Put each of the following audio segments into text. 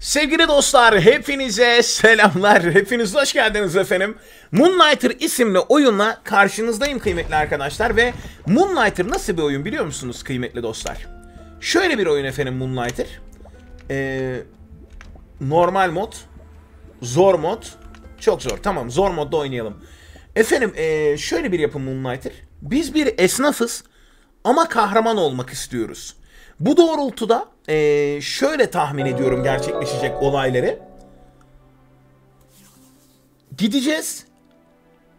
Sevgili dostlar hepinize selamlar. Hepiniz hoş geldiniz efendim. Moonlighter isimli oyunla karşınızdayım kıymetli arkadaşlar ve Moonlighter nasıl bir oyun biliyor musunuz kıymetli dostlar? Şöyle bir oyun efendim Moonlighter. Ee, normal mod, zor mod, çok zor. Tamam zor modda oynayalım. Efendim ee, şöyle bir yapım Moonlighter. Biz bir esnafız ama kahraman olmak istiyoruz. Bu doğrultuda ee, şöyle tahmin ediyorum gerçekleşecek olayları. Gideceğiz.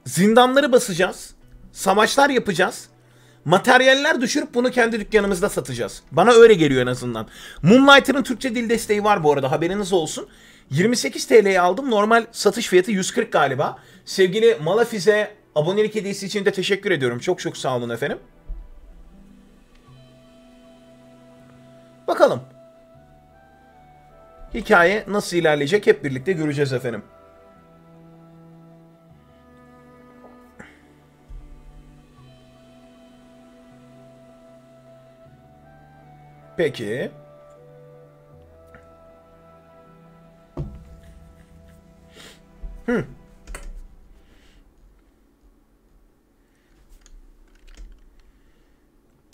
Zindanları basacağız. Savaşlar yapacağız. Materyaller düşürüp bunu kendi dükkanımızda satacağız. Bana öyle geliyor en azından. Moonlighter'ın Türkçe dil desteği var bu arada haberiniz olsun. 28 TL'ye aldım. Normal satış fiyatı 140 galiba. Sevgili Malafize abonelik hediyesi için de teşekkür ediyorum. Çok çok sağ olun efendim. Bakalım. Hikaye nasıl ilerleyecek hep birlikte göreceğiz efendim. Peki. Hı.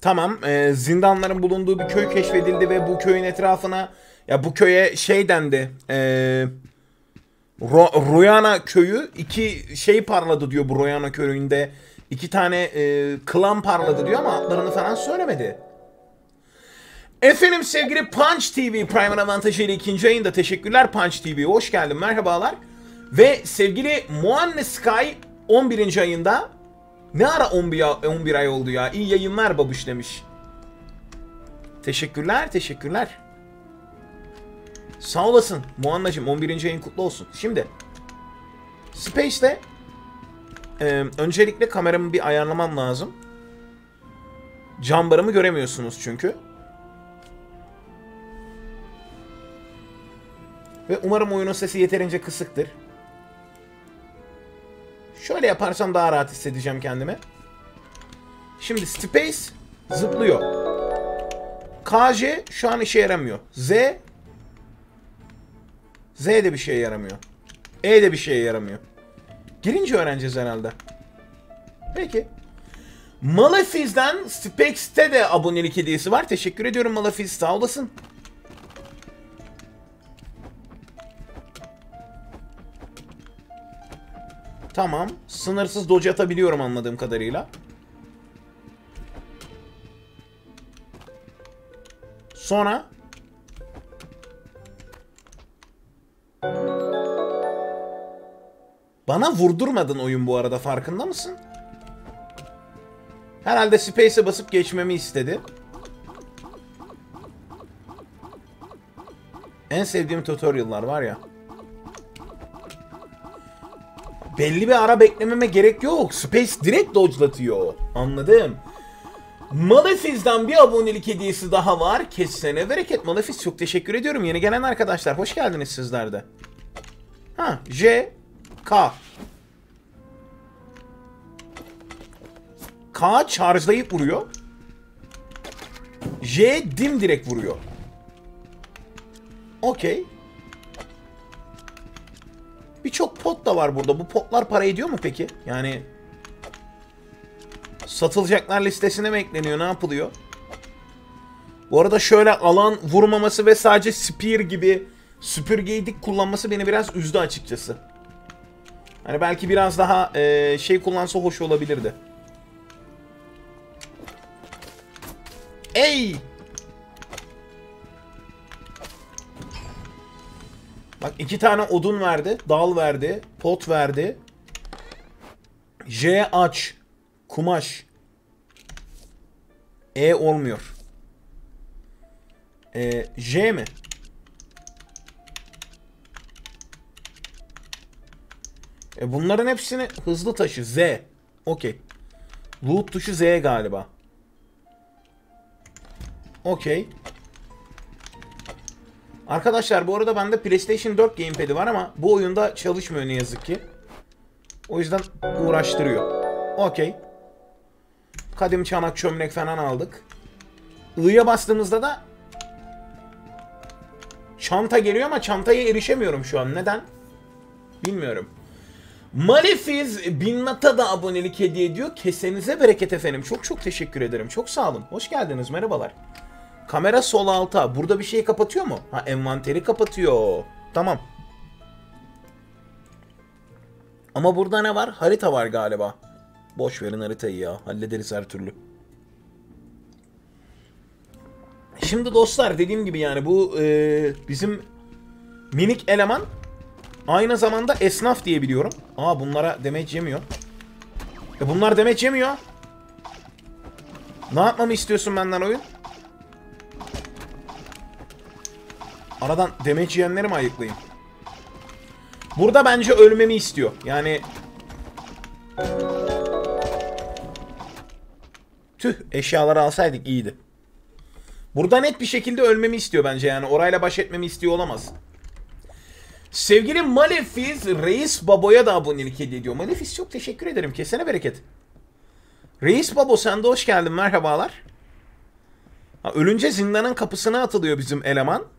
Tamam, e, zindanların bulunduğu bir köy keşfedildi ve bu köyün etrafına ya bu köye şey dendi. E, Ro- Royana köyü iki şey parladı diyor bu Royana köyünde. iki tane e, klan parladı diyor ama adlarını falan söylemedi. Efendim sevgili Punch TV Prime'ın avantajı ile ikinci ayında teşekkürler Punch TV. Hoş geldin merhabalar. Ve sevgili Muanne Sky 11. ayında ne ara 11, ya- 11 ay oldu ya? İyi yayınlar babuş demiş. Teşekkürler, teşekkürler. Sağ olasın Muannacığım 11. ayın kutlu olsun. Şimdi Space'te e, öncelikle kameramı bir ayarlamam lazım. Cam barımı göremiyorsunuz çünkü. Ve umarım oyunun sesi yeterince kısıktır. Şöyle yaparsam daha rahat hissedeceğim kendimi. Şimdi Space zıplıyor. KJ şu an işe yaramıyor. Z Z de bir şeye yaramıyor. E de bir şeye yaramıyor. Girince öğreneceğiz herhalde. Peki. Malefiz'den Spex'te de abonelik hediyesi var. Teşekkür ediyorum Malefiz. Sağ olasın. Tamam. Sınırsız dodge atabiliyorum anladığım kadarıyla. Sonra Bana vurdurmadın oyun bu arada farkında mısın? Herhalde space'e basıp geçmemi istedi. En sevdiğim tutorial'lar var ya. Belli bir ara beklememe gerek yok. Space direkt dodge'latıyor. Anladım. Malefiz'den bir abonelik hediyesi daha var. Kesene bereket Malefiz. Çok teşekkür ediyorum. Yeni gelen arkadaşlar. Hoş geldiniz sizler de. Ha, J, K. K charge'layıp vuruyor. J dim direkt vuruyor. Okey. Birçok pot da var burada. Bu potlar para ediyor mu peki? Yani satılacaklar listesine mi ekleniyor? Ne yapılıyor? Bu arada şöyle alan vurmaması ve sadece spear gibi süpürgeyi dik kullanması beni biraz üzdü açıkçası. Hani belki biraz daha e, şey kullansa hoş olabilirdi. Ey! Bak iki tane odun verdi. Dal verdi. Pot verdi. J aç. Kumaş. E olmuyor. E, J mi? E bunların hepsini hızlı taşı. Z. Okey. Loot tuşu Z galiba. Okey. Arkadaşlar bu arada bende PlayStation 4 gamepad'i var ama bu oyunda çalışmıyor ne yazık ki. O yüzden uğraştırıyor. Okey. Kadim çanak çömlek falan aldık. I'ya bastığımızda da Çanta geliyor ama çantaya erişemiyorum şu an. Neden? Bilmiyorum. Malefiz Binnat'a da abonelik hediye ediyor. Kesenize bereket efendim. Çok çok teşekkür ederim. Çok sağ olun. Hoş geldiniz. Merhabalar. Kamera sol alta. Burada bir şeyi kapatıyor mu? Ha envanteri kapatıyor. Tamam. Ama burada ne var? Harita var galiba. Boş verin haritayı ya. Hallederiz her türlü. Şimdi dostlar dediğim gibi yani bu e, bizim minik eleman aynı zamanda esnaf diye biliyorum. Aa bunlara demeç yemiyor. E bunlar demeç yemiyor. Ne yapmamı istiyorsun benden oyun? Aradan demeç yiyenleri mi ayıklayayım? Burada bence ölmemi istiyor. Yani... Tüh eşyaları alsaydık iyiydi. Burada net bir şekilde ölmemi istiyor bence yani. Orayla baş etmemi istiyor olamaz. Sevgili Malefiz Reis Babo'ya da abonelik hediye ediyor. Malefiz çok teşekkür ederim. Kesene bereket. Reis Babo sen de hoş geldin. Merhabalar. Ha, ölünce zindanın kapısına atılıyor bizim eleman.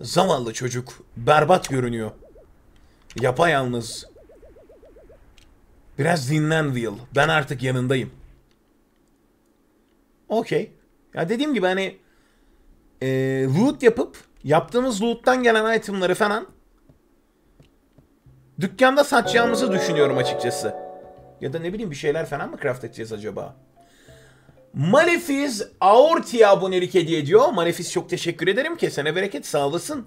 Zavallı çocuk. Berbat görünüyor. Yapayalnız. Biraz dinlen Will. Ben artık yanındayım. Okey. Ya dediğim gibi hani e, loot yapıp yaptığımız loot'tan gelen itemları falan dükkanda satacağımızı düşünüyorum açıkçası. Ya da ne bileyim bir şeyler falan mı craft edeceğiz acaba? Malefiz Aorti'ye abonelik hediye ediyor. Malefiz çok teşekkür ederim. Kesene bereket sağ olasın.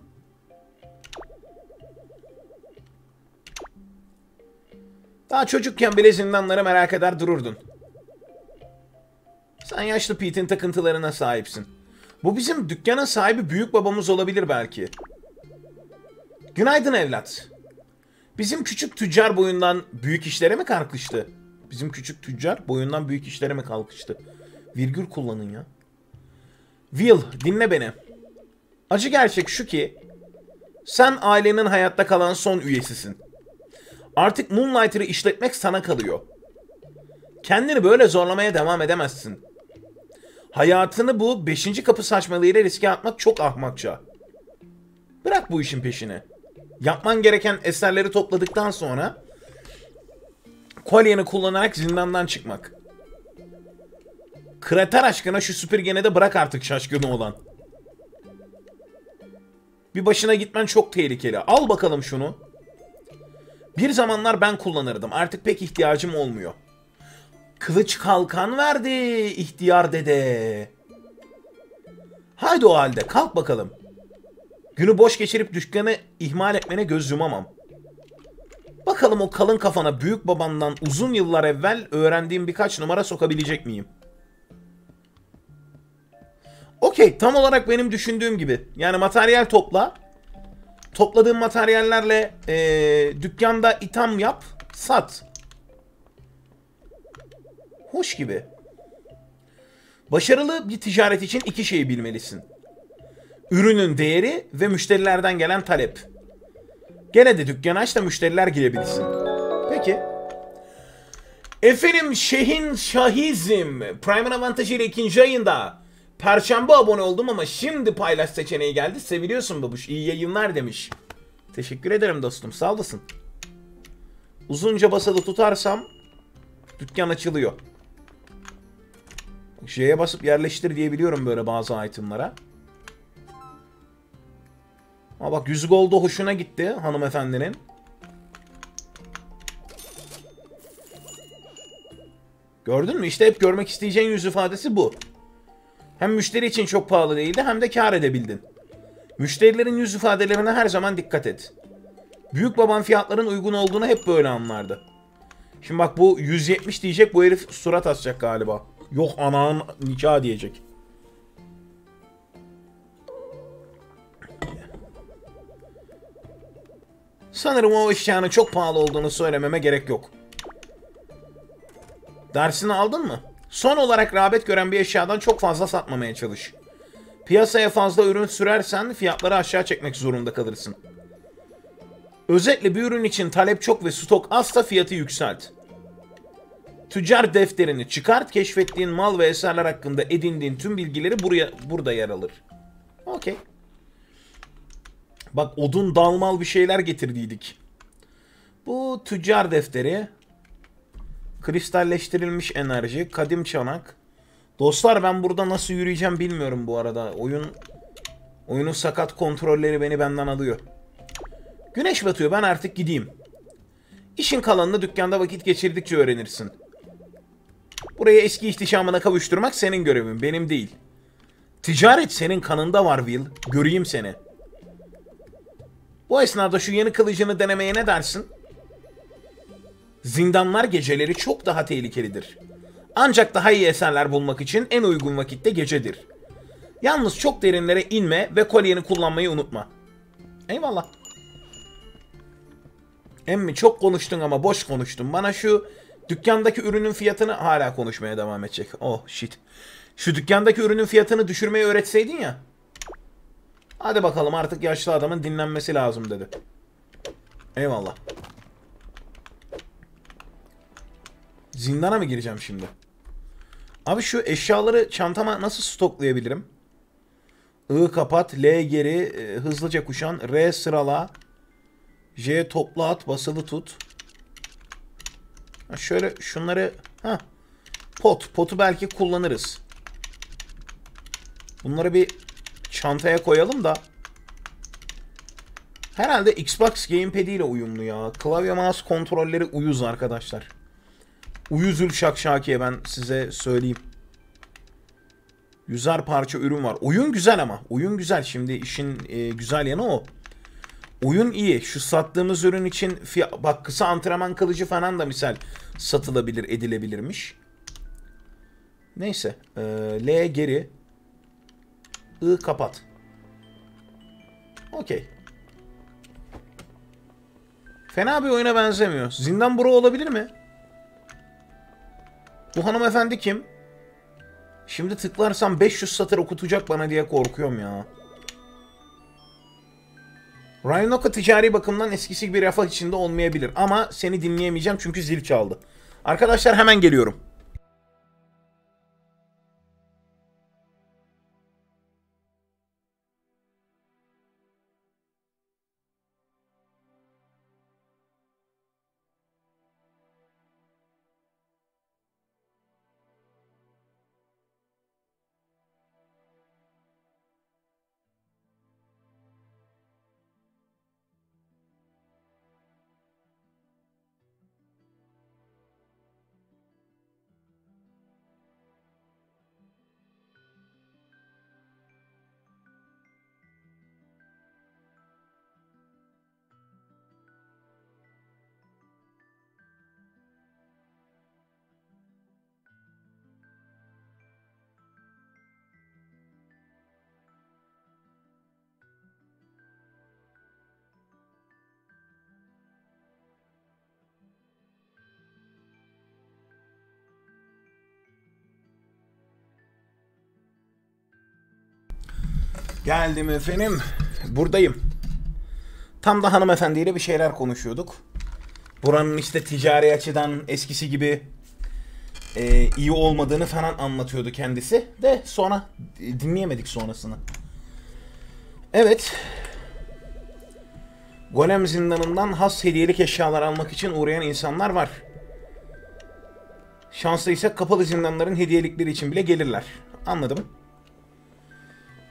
Daha çocukken bile zindanları merak eder dururdun. Sen yaşlı Pete'in takıntılarına sahipsin. Bu bizim dükkanın sahibi büyük babamız olabilir belki. Günaydın evlat. Bizim küçük tüccar boyundan büyük işlere mi kalkıştı? Bizim küçük tüccar boyundan büyük işlere mi kalkıştı? Virgül kullanın ya. Will dinle beni. Acı gerçek şu ki sen ailenin hayatta kalan son üyesisin. Artık Moonlighter'ı işletmek sana kalıyor. Kendini böyle zorlamaya devam edemezsin. Hayatını bu 5. kapı saçmalığıyla riske atmak çok ahmakça. Bırak bu işin peşini. Yapman gereken eserleri topladıktan sonra kolyeni kullanarak zindandan çıkmak. Krater aşkına şu süpürgene de bırak artık şaşkını olan. Bir başına gitmen çok tehlikeli. Al bakalım şunu. Bir zamanlar ben kullanırdım. Artık pek ihtiyacım olmuyor. Kılıç kalkan verdi ihtiyar dede. Haydi o halde kalk bakalım. Günü boş geçirip dükkanı ihmal etmene göz yumamam. Bakalım o kalın kafana büyük babamdan uzun yıllar evvel öğrendiğim birkaç numara sokabilecek miyim? Okey tam olarak benim düşündüğüm gibi. Yani materyal topla. Topladığın materyallerle ee, dükkanda itham yap. Sat. Hoş gibi. Başarılı bir ticaret için iki şeyi bilmelisin. Ürünün değeri ve müşterilerden gelen talep. Gene de dükkan aç da müşteriler girebilsin. Peki. Efendim Şehin Şahizm Prime'ın avantajıyla ikinci ayında Perşembe abone oldum ama şimdi paylaş seçeneği geldi. Seviliyorsun babuş. İyi yayınlar demiş. Teşekkür ederim dostum. Sağ olasın. Uzunca basılı tutarsam dükkan açılıyor. J'ye basıp yerleştir diyebiliyorum böyle bazı itemlara. Ama bak 100 gold'u hoşuna gitti hanımefendinin. Gördün mü? İşte hep görmek isteyeceğin yüz ifadesi bu. Hem müşteri için çok pahalı değildi hem de kar edebildin. Müşterilerin yüz ifadelerine her zaman dikkat et. Büyük baban fiyatların uygun olduğunu hep böyle anlardı. Şimdi bak bu 170 diyecek bu herif surat asacak galiba. Yok ananın nikah diyecek. Sanırım o eşyanın çok pahalı olduğunu söylememe gerek yok. Dersini aldın mı? Son olarak rağbet gören bir eşyadan çok fazla satmamaya çalış. Piyasaya fazla ürün sürersen fiyatları aşağı çekmek zorunda kalırsın. Özetle bir ürün için talep çok ve stok azsa fiyatı yükselt. Tüccar defterini çıkart, keşfettiğin mal ve eserler hakkında edindiğin tüm bilgileri buraya burada yer alır. Okey. Bak odun dalmal bir şeyler getirdiydik. Bu tüccar defteri. Kristalleştirilmiş enerji. Kadim çanak. Dostlar ben burada nasıl yürüyeceğim bilmiyorum bu arada. Oyun oyunun sakat kontrolleri beni benden alıyor. Güneş batıyor ben artık gideyim. İşin kalanını dükkanda vakit geçirdikçe öğrenirsin. Burayı eski ihtişamına kavuşturmak senin görevin, benim değil. Ticaret senin kanında var Will. Göreyim seni. Bu esnada şu yeni kılıcını denemeye ne dersin? Zindanlar geceleri çok daha tehlikelidir. Ancak daha iyi eserler bulmak için en uygun vakitte gecedir. Yalnız çok derinlere inme ve kolyeni kullanmayı unutma. Eyvallah. Emmi çok konuştun ama boş konuştun. Bana şu dükkandaki ürünün fiyatını hala konuşmaya devam edecek. Oh shit. Şu dükkandaki ürünün fiyatını düşürmeyi öğretseydin ya. Hadi bakalım artık yaşlı adamın dinlenmesi lazım dedi. Eyvallah. Zindana mı gireceğim şimdi? Abi şu eşyaları çantama nasıl stoklayabilirim? I kapat, L geri, e, hızlıca kuşan, R sırala, J topla at, basılı tut. Şöyle şunları, ha pot, potu belki kullanırız. Bunları bir çantaya koyalım da. Herhalde Xbox Gamepad ile uyumlu ya. Klavye mouse kontrolleri uyuz arkadaşlar. Uyuzul şakşakiye ben size söyleyeyim. Yüzer parça ürün var. Oyun güzel ama. Oyun güzel. Şimdi işin e, güzel yanı o. Oyun iyi. Şu sattığımız ürün için bak kısa antrenman kılıcı falan da misal satılabilir, edilebilirmiş. Neyse. E, L geri. I kapat. Okey. Fena bir oyuna benzemiyor. Zindan Bro olabilir mi? Bu hanımefendi kim? Şimdi tıklarsam 500 satır okutacak bana diye korkuyorum ya. Rhinoka ticari bakımdan eskisi gibi refah içinde olmayabilir. Ama seni dinleyemeyeceğim çünkü zil çaldı. Arkadaşlar hemen geliyorum. Geldim efendim. Buradayım. Tam da hanımefendiyle bir şeyler konuşuyorduk. Buranın işte ticari açıdan eskisi gibi e, iyi olmadığını falan anlatıyordu kendisi. De sonra dinleyemedik sonrasını. Evet. Golem zindanından has hediyelik eşyalar almak için uğrayan insanlar var. Şanslıysak kapalı zindanların hediyelikleri için bile gelirler. Anladım.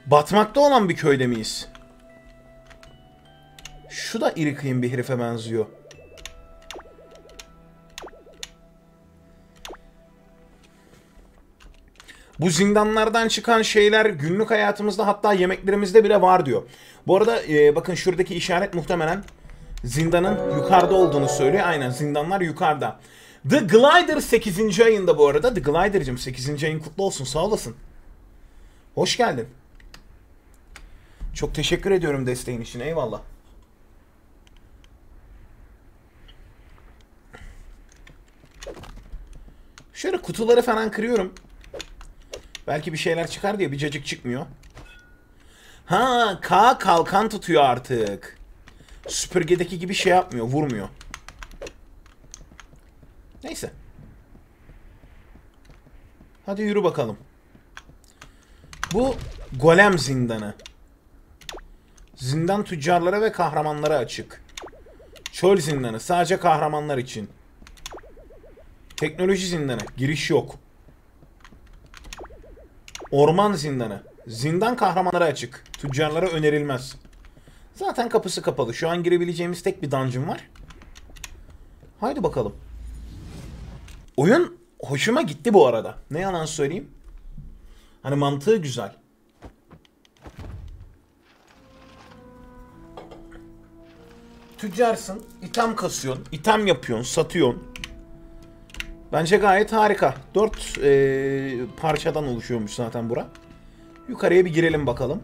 Batmakta olan bir köyde miyiz? Şu da iri kıyım bir herife benziyor. Bu zindanlardan çıkan şeyler günlük hayatımızda hatta yemeklerimizde bile var diyor. Bu arada e, bakın şuradaki işaret muhtemelen zindanın yukarıda olduğunu söylüyor. Aynen zindanlar yukarıda. The Glider 8. ayında bu arada. The Glider'cım 8. ayın kutlu olsun sağ olasın. Hoş geldin. Çok teşekkür ediyorum desteğin için. Eyvallah. Şöyle kutuları falan kırıyorum. Belki bir şeyler çıkar diye bir cacık çıkmıyor. Ha, K kalkan tutuyor artık. Süpürgedeki gibi şey yapmıyor, vurmuyor. Neyse. Hadi yürü bakalım. Bu golem zindanı. Zindan tüccarlara ve kahramanlara açık. Çöl zindanı sadece kahramanlar için. Teknoloji zindanı giriş yok. Orman zindanı. Zindan kahramanlara açık. Tüccarlara önerilmez. Zaten kapısı kapalı. Şu an girebileceğimiz tek bir dungeon var. Haydi bakalım. Oyun hoşuma gitti bu arada. Ne yalan söyleyeyim. Hani mantığı güzel. Tüccarsın, item kasıyorsun, item yapıyorsun, satıyorsun. Bence gayet harika. Dört ee, parçadan oluşuyormuş zaten bura. Yukarıya bir girelim bakalım.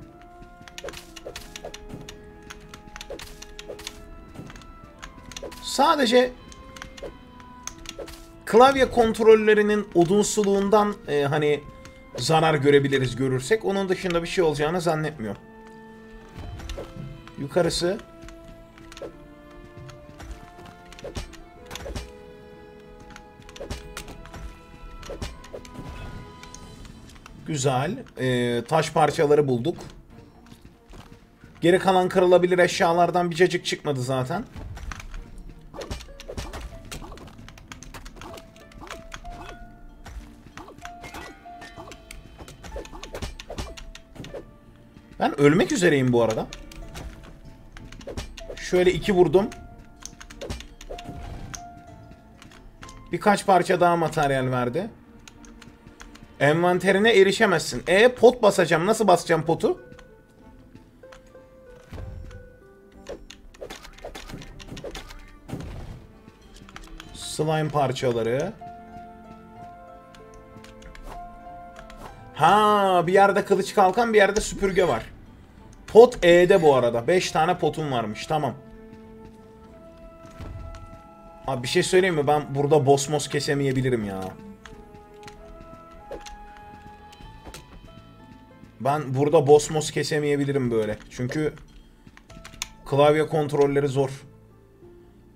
Sadece klavye kontrollerinin odunsuluğundan e, hani zarar görebiliriz görürsek. Onun dışında bir şey olacağını zannetmiyorum. Yukarısı. Güzel. Ee, taş parçaları bulduk. Geri kalan kırılabilir eşyalardan bir cacık çıkmadı zaten. Ben ölmek üzereyim bu arada. Şöyle iki vurdum. Birkaç parça daha materyal verdi. Envanterine erişemezsin. E pot basacağım. Nasıl basacağım potu? Slime parçaları. Ha, bir yerde kılıç kalkan bir yerde süpürge var. Pot E'de bu arada. 5 tane potum varmış. Tamam. Abi bir şey söyleyeyim mi? Ben burada bosmos kesemeyebilirim ya. Ben burada bosmos kesemeyebilirim böyle. Çünkü klavye kontrolleri zor.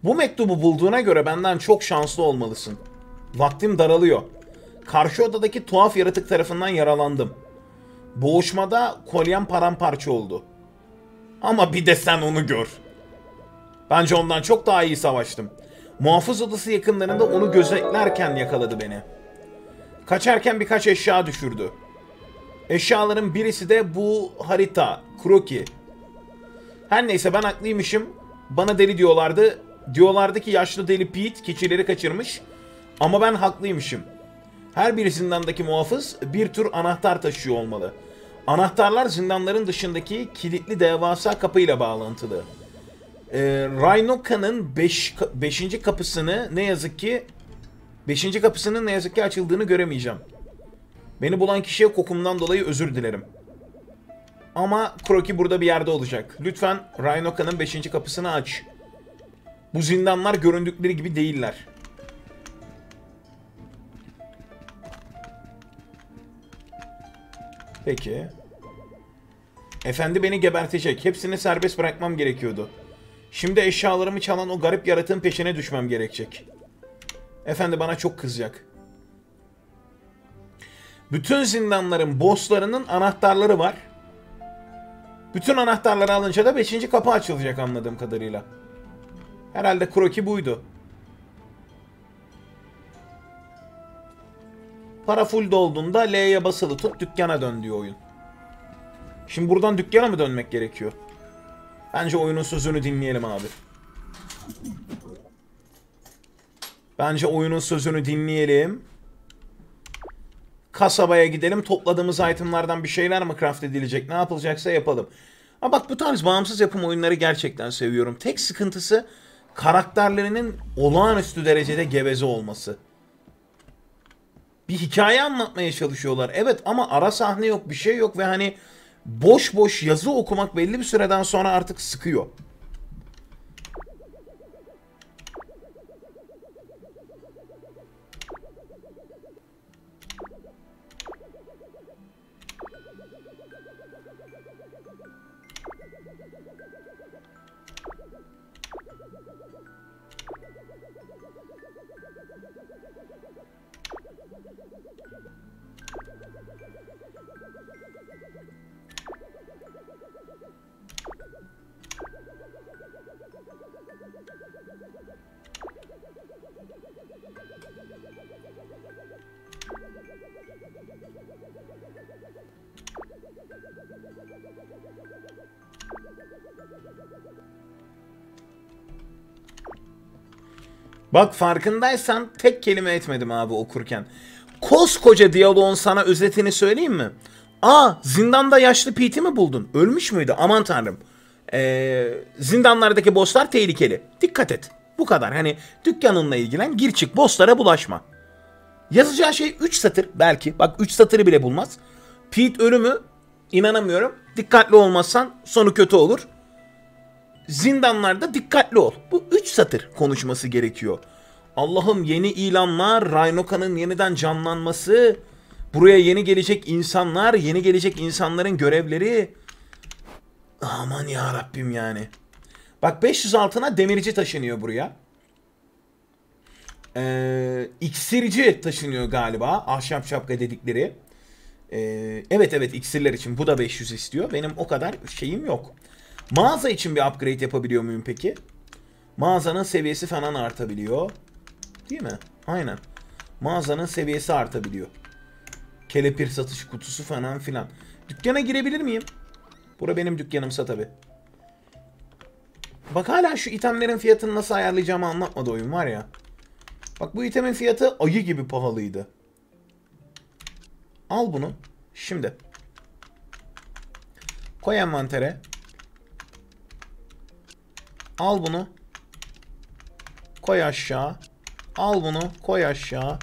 Bu mektubu bulduğuna göre benden çok şanslı olmalısın. Vaktim daralıyor. Karşı odadaki tuhaf yaratık tarafından yaralandım. Boğuşmada kolyem paramparça oldu. Ama bir de sen onu gör. Bence ondan çok daha iyi savaştım. Muhafız odası yakınlarında onu gözetlerken yakaladı beni. Kaçarken birkaç eşya düşürdü. Eşyaların birisi de bu harita, kroki. Her neyse ben haklıymışım. Bana deli diyorlardı. Diyorlardı ki yaşlı deli Pete keçileri kaçırmış. Ama ben haklıymışım. Her bir zindandaki muhafız bir tür anahtar taşıyor olmalı. Anahtarlar zindanların dışındaki kilitli devasa kapıyla bağlantılı. Ee, Rhinoka'nın 5. Beş, kapısını ne yazık ki 5. kapısının ne yazık ki açıldığını göremeyeceğim. Beni bulan kişiye kokumdan dolayı özür dilerim. Ama Kroki burada bir yerde olacak. Lütfen Rhinoka'nın 5. kapısını aç. Bu zindanlar göründükleri gibi değiller. Peki. Efendi beni gebertecek. Hepsini serbest bırakmam gerekiyordu. Şimdi eşyalarımı çalan o garip yaratığın peşine düşmem gerekecek. Efendi bana çok kızacak. Bütün zindanların bosslarının anahtarları var. Bütün anahtarları alınca da 5. kapı açılacak anladığım kadarıyla. Herhalde kroki buydu. Para full dolduğunda L'ye basılı tut dükkana dön diyor oyun. Şimdi buradan dükkana mı dönmek gerekiyor? Bence oyunun sözünü dinleyelim abi. Bence oyunun sözünü dinleyelim. Kasabaya gidelim. Topladığımız itemlardan bir şeyler mi craft edilecek? Ne yapılacaksa yapalım. Ama bak bu tarz bağımsız yapım oyunları gerçekten seviyorum. Tek sıkıntısı karakterlerinin olağanüstü derecede geveze olması. Bir hikaye anlatmaya çalışıyorlar. Evet ama ara sahne yok, bir şey yok ve hani boş boş yazı okumak belli bir süreden sonra artık sıkıyor. Bak farkındaysan tek kelime etmedim abi okurken. Koskoca diyaloğun sana özetini söyleyeyim mi? Aa zindanda yaşlı Pete'i mi buldun? Ölmüş müydü? Aman tanrım. Ee, zindanlardaki bosslar tehlikeli. Dikkat et. Bu kadar. Hani dükkanınla ilgilen gir çık bosslara bulaşma. Yazacağı şey 3 satır belki. Bak 3 satırı bile bulmaz. Pete ölümü inanamıyorum. Dikkatli olmazsan sonu kötü olur. Zindanlarda dikkatli ol. Bu 3 satır konuşması gerekiyor. Allah'ım yeni ilanlar, Raynoka'nın yeniden canlanması, buraya yeni gelecek insanlar, yeni gelecek insanların görevleri. Aman ya Rabbim yani. Bak 500 altına demirci taşınıyor buraya. Ee, iksirci taşınıyor galiba. Ahşap şapka dedikleri. Ee, evet evet iksirler için bu da 500 istiyor. Benim o kadar şeyim yok. Mağaza için bir upgrade yapabiliyor muyum peki? Mağazanın seviyesi falan artabiliyor. Değil mi? Aynen. Mağazanın seviyesi artabiliyor. Kelepir satış kutusu falan filan. Dükkana girebilir miyim? Bura benim dükkanımsa tabi. Bak hala şu itemlerin fiyatını nasıl ayarlayacağımı anlatmadı oyun var ya. Bak bu itemin fiyatı ayı gibi pahalıydı. Al bunu. Şimdi. Koy envantere. Al bunu. Koy aşağı. Al bunu. Koy aşağı.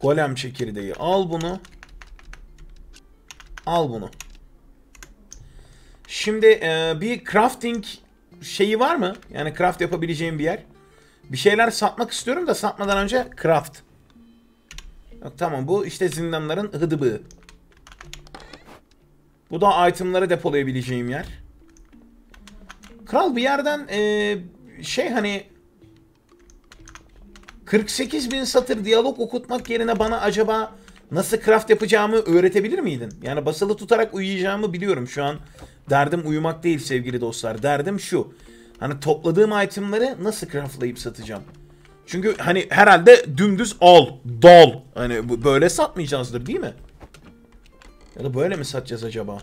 Golem çekirdeği. Al bunu. Al bunu. Şimdi e, bir crafting şeyi var mı? Yani craft yapabileceğim bir yer. Bir şeyler satmak istiyorum da satmadan önce craft. Yok, tamam bu işte zindanların hıdıbığı. Bu da itemları depolayabileceğim yer. Kral bir yerden e, şey hani 48 bin satır diyalog okutmak yerine bana acaba nasıl craft yapacağımı öğretebilir miydin? Yani basılı tutarak uyuyacağımı biliyorum şu an. Derdim uyumak değil sevgili dostlar. Derdim şu. Hani topladığım itemları nasıl craftlayıp satacağım? Çünkü hani herhalde dümdüz al, dal. Hani böyle satmayacağızdır değil mi? Ya da böyle mi satacağız acaba?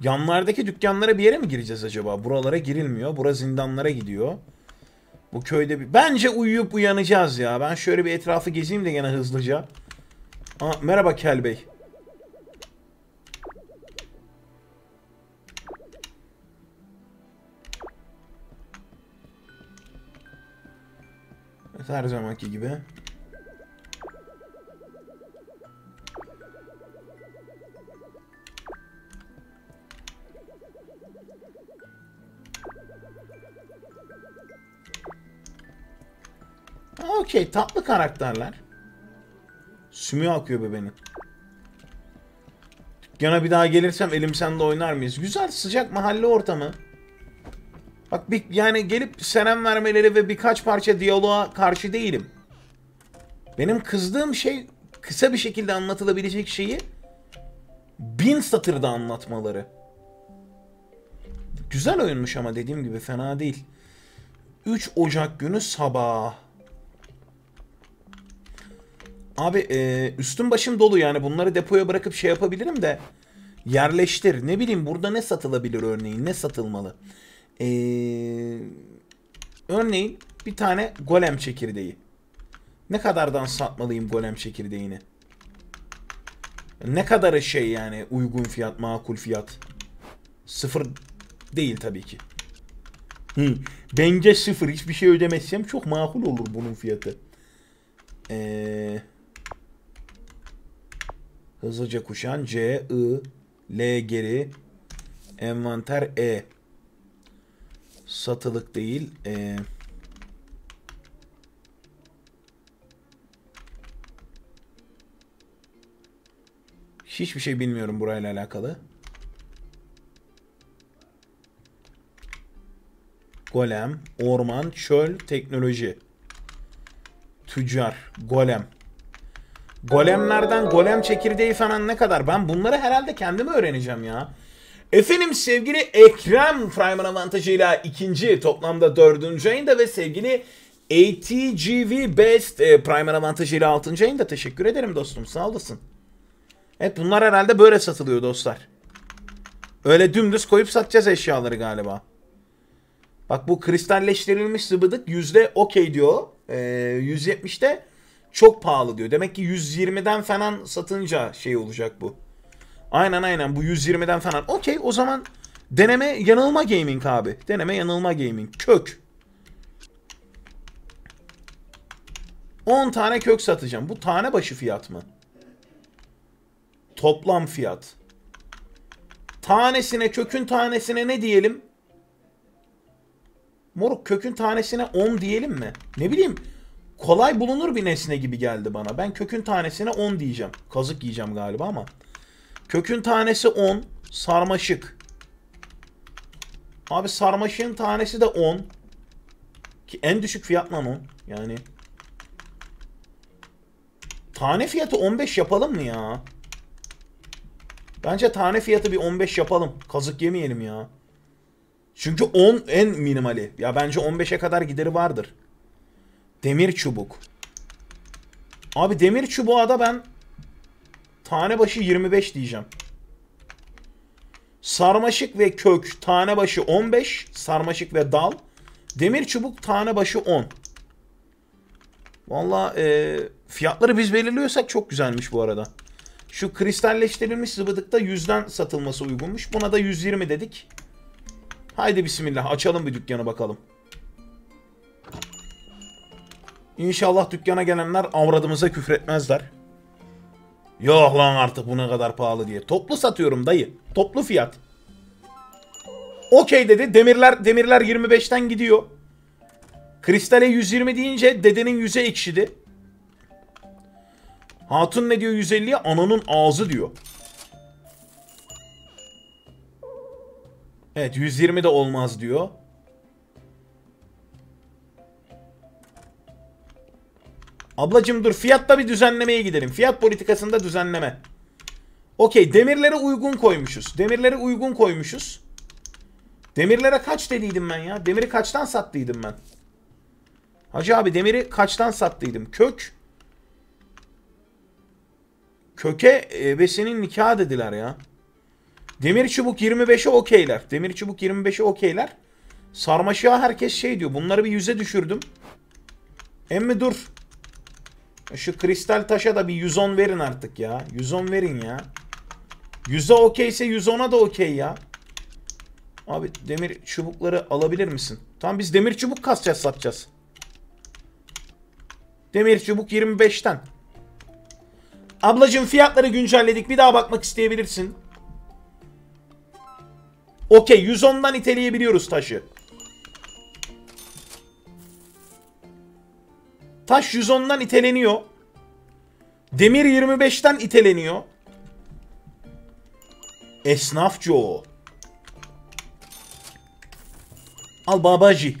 Yanlardaki dükkanlara bir yere mi gireceğiz acaba? Buralara girilmiyor. Bura zindanlara gidiyor. Bu köyde bir... Bence uyuyup uyanacağız ya. Ben şöyle bir etrafı gezeyim de gene hızlıca. Aa, merhaba Kel Bey. Her zamanki gibi. Okey tatlı karakterler. Sümü akıyor be benim. Dükkana bir daha gelirsem elim sende oynar mıyız? Güzel sıcak mahalle ortamı. Bak bir, yani gelip senem vermeleri ve birkaç parça diyaloğa karşı değilim. Benim kızdığım şey kısa bir şekilde anlatılabilecek şeyi bin satırda anlatmaları. Güzel oyunmuş ama dediğim gibi fena değil. 3 Ocak günü sabah. Abi e, üstüm başım dolu yani bunları depoya bırakıp şey yapabilirim de yerleştir. Ne bileyim burada ne satılabilir örneğin ne satılmalı. Ee, örneğin bir tane golem çekirdeği. Ne kadardan satmalıyım golem çekirdeğini? Ne kadarı şey yani uygun fiyat, makul fiyat? Sıfır değil tabii ki. Hı, bence sıfır. Hiçbir şey ödemezsem çok makul olur bunun fiyatı. Eee... Hızlıca kuşan C, I, L geri. Envanter E. Satılık değil. E. Hiçbir şey bilmiyorum burayla alakalı. Golem, orman, çöl, teknoloji. Tüccar, golem. Golemlerden golem çekirdeği falan ne kadar? Ben bunları herhalde kendim öğreneceğim ya. Efendim sevgili Ekrem Primer avantajıyla ikinci toplamda dördüncü ayında ve sevgili ATGV Best e, Primer avantajıyla altıncı ayında teşekkür ederim dostum sağ olasın. Evet bunlar herhalde böyle satılıyor dostlar. Öyle dümdüz koyup satacağız eşyaları galiba. Bak bu kristalleştirilmiş zıbıdık yüzde okey diyor. Ee, 170'te çok pahalı diyor. Demek ki 120'den falan satınca şey olacak bu. Aynen aynen bu 120'den falan. Okey o zaman deneme yanılma gaming abi. Deneme yanılma gaming. Kök. 10 tane kök satacağım. Bu tane başı fiyat mı? Toplam fiyat. Tanesine kökün tanesine ne diyelim? Moruk kökün tanesine 10 diyelim mi? Ne bileyim kolay bulunur bir nesne gibi geldi bana. Ben kökün tanesine 10 diyeceğim. Kazık yiyeceğim galiba ama. Kökün tanesi 10. Sarmaşık. Abi sarmaşığın tanesi de 10. Ki en düşük fiyat lan o. Yani. Tane fiyatı 15 yapalım mı ya? Bence tane fiyatı bir 15 yapalım. Kazık yemeyelim ya. Çünkü 10 en minimali. Ya bence 15'e kadar gideri vardır. Demir çubuk. Abi demir çubuğa da ben tane başı 25 diyeceğim. Sarmaşık ve kök tane başı 15. Sarmaşık ve dal. Demir çubuk tane başı 10. Valla e, fiyatları biz belirliyorsak çok güzelmiş bu arada. Şu kristalleştirilmiş zıvıdıkta 100'den satılması uygunmuş. Buna da 120 dedik. Haydi bismillah açalım bir dükkanı bakalım. İnşallah dükkana gelenler avradımıza küfretmezler. Yok lan artık bu ne kadar pahalı diye. Toplu satıyorum dayı. Toplu fiyat. Okey dedi. Demirler demirler 25'ten gidiyor. Kristale 120 deyince dedenin yüze ekşidi. Hatun ne diyor 150'ye? Ananın ağzı diyor. Evet 120 de olmaz diyor. Ablacım dur fiyatta bir düzenlemeye gidelim. Fiyat politikasında düzenleme. Okey demirlere uygun koymuşuz. Demirlere uygun koymuşuz. Demirlere kaç dediydim ben ya? Demiri kaçtan sattıydım ben? Hacı abi demiri kaçtan sattıydım? Kök. Köke e, ve senin nikah dediler ya. Demir çubuk 25'e okeyler. Demir çubuk 25'e okeyler. Sarmaşığa herkes şey diyor. Bunları bir yüze düşürdüm. Emmi dur. Şu kristal taşa da bir 110 verin artık ya. 110 verin ya. 100'e okeyse 110'a da okey ya. Abi demir çubukları alabilir misin? Tamam biz demir çubuk kasacağız satacağız. Demir çubuk 25'ten. Ablacım fiyatları güncelledik. Bir daha bakmak isteyebilirsin. Okey 110'dan iteleyebiliyoruz taşı. Taş 110'dan iteleniyor. Demir 25'ten iteleniyor. Esnafçı o. Al babacı.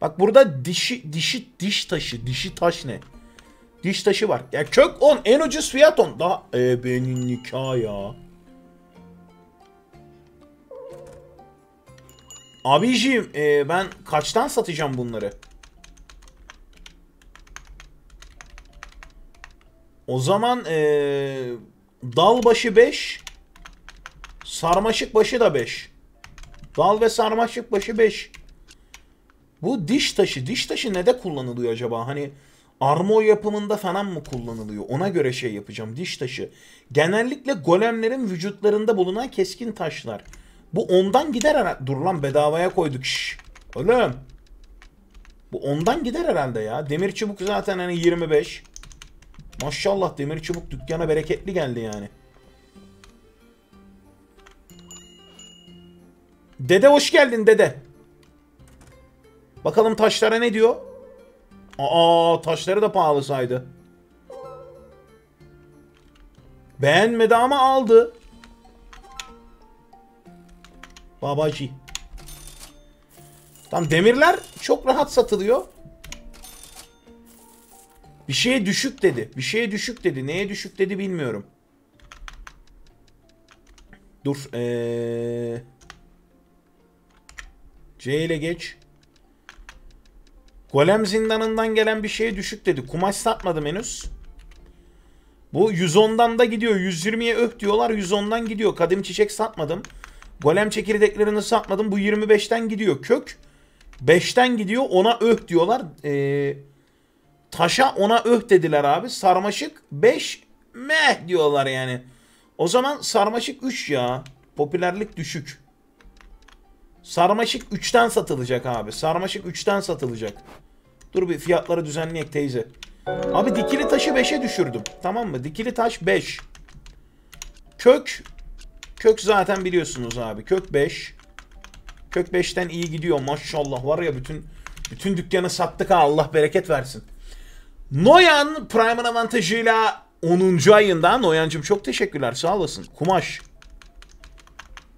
Bak burada dişi dişi diş taşı, dişi taş ne? Diş taşı var. Ya kök 10, en ucuz fiyat 10. Daha e benim nikah ya. Abiciğim e, ben kaçtan satacağım bunları? O zaman e, dal başı 5 sarmaşık başı da 5. Dal ve sarmaşık başı 5. Bu diş taşı. Diş taşı ne de kullanılıyor acaba? Hani armor yapımında falan mı kullanılıyor? Ona göre şey yapacağım. Diş taşı. Genellikle golemlerin vücutlarında bulunan keskin taşlar. Bu ondan gider herhalde. Dur lan bedavaya koyduk. Şşş. Oğlum. Bu ondan gider herhalde ya. Demir çubuk zaten hani 25. Maşallah demir çubuk dükkana bereketli geldi yani. Dede hoş geldin dede. Bakalım taşlara ne diyor? Aa taşları da pahalı saydı. Beğenmedi ama aldı. Babacı. Tam demirler çok rahat satılıyor. Bir şeye düşük dedi. Bir şeye düşük dedi. Neye düşük dedi bilmiyorum. Dur. Ee... C ile geç. Golem zindanından gelen bir şeye düşük dedi. Kumaş satmadım henüz. Bu 110'dan da gidiyor. 120'ye öh diyorlar. 110'dan gidiyor. Kadim çiçek satmadım. Golem çekirdeklerini satmadım. Bu 25'ten gidiyor. Kök 5'ten gidiyor. Ona öh diyorlar. Ee, taşa ona öh dediler abi. Sarmaşık 5 meh diyorlar yani. O zaman sarmaşık 3 ya. Popülerlik düşük. Sarmaşık 3'ten satılacak abi. Sarmaşık 3'ten satılacak. Dur bir fiyatları düzenleyek teyze. Abi dikili taşı 5'e düşürdüm. Tamam mı? Dikili taş 5. Kök. Kök zaten biliyorsunuz abi. Kök 5. Kök 5'ten iyi gidiyor maşallah. Var ya bütün bütün dükkanı sattık ha. Allah bereket versin. Noyan Prime'ın avantajıyla 10. ayında. Noyancım çok teşekkürler. Sağ olasın. Kumaş.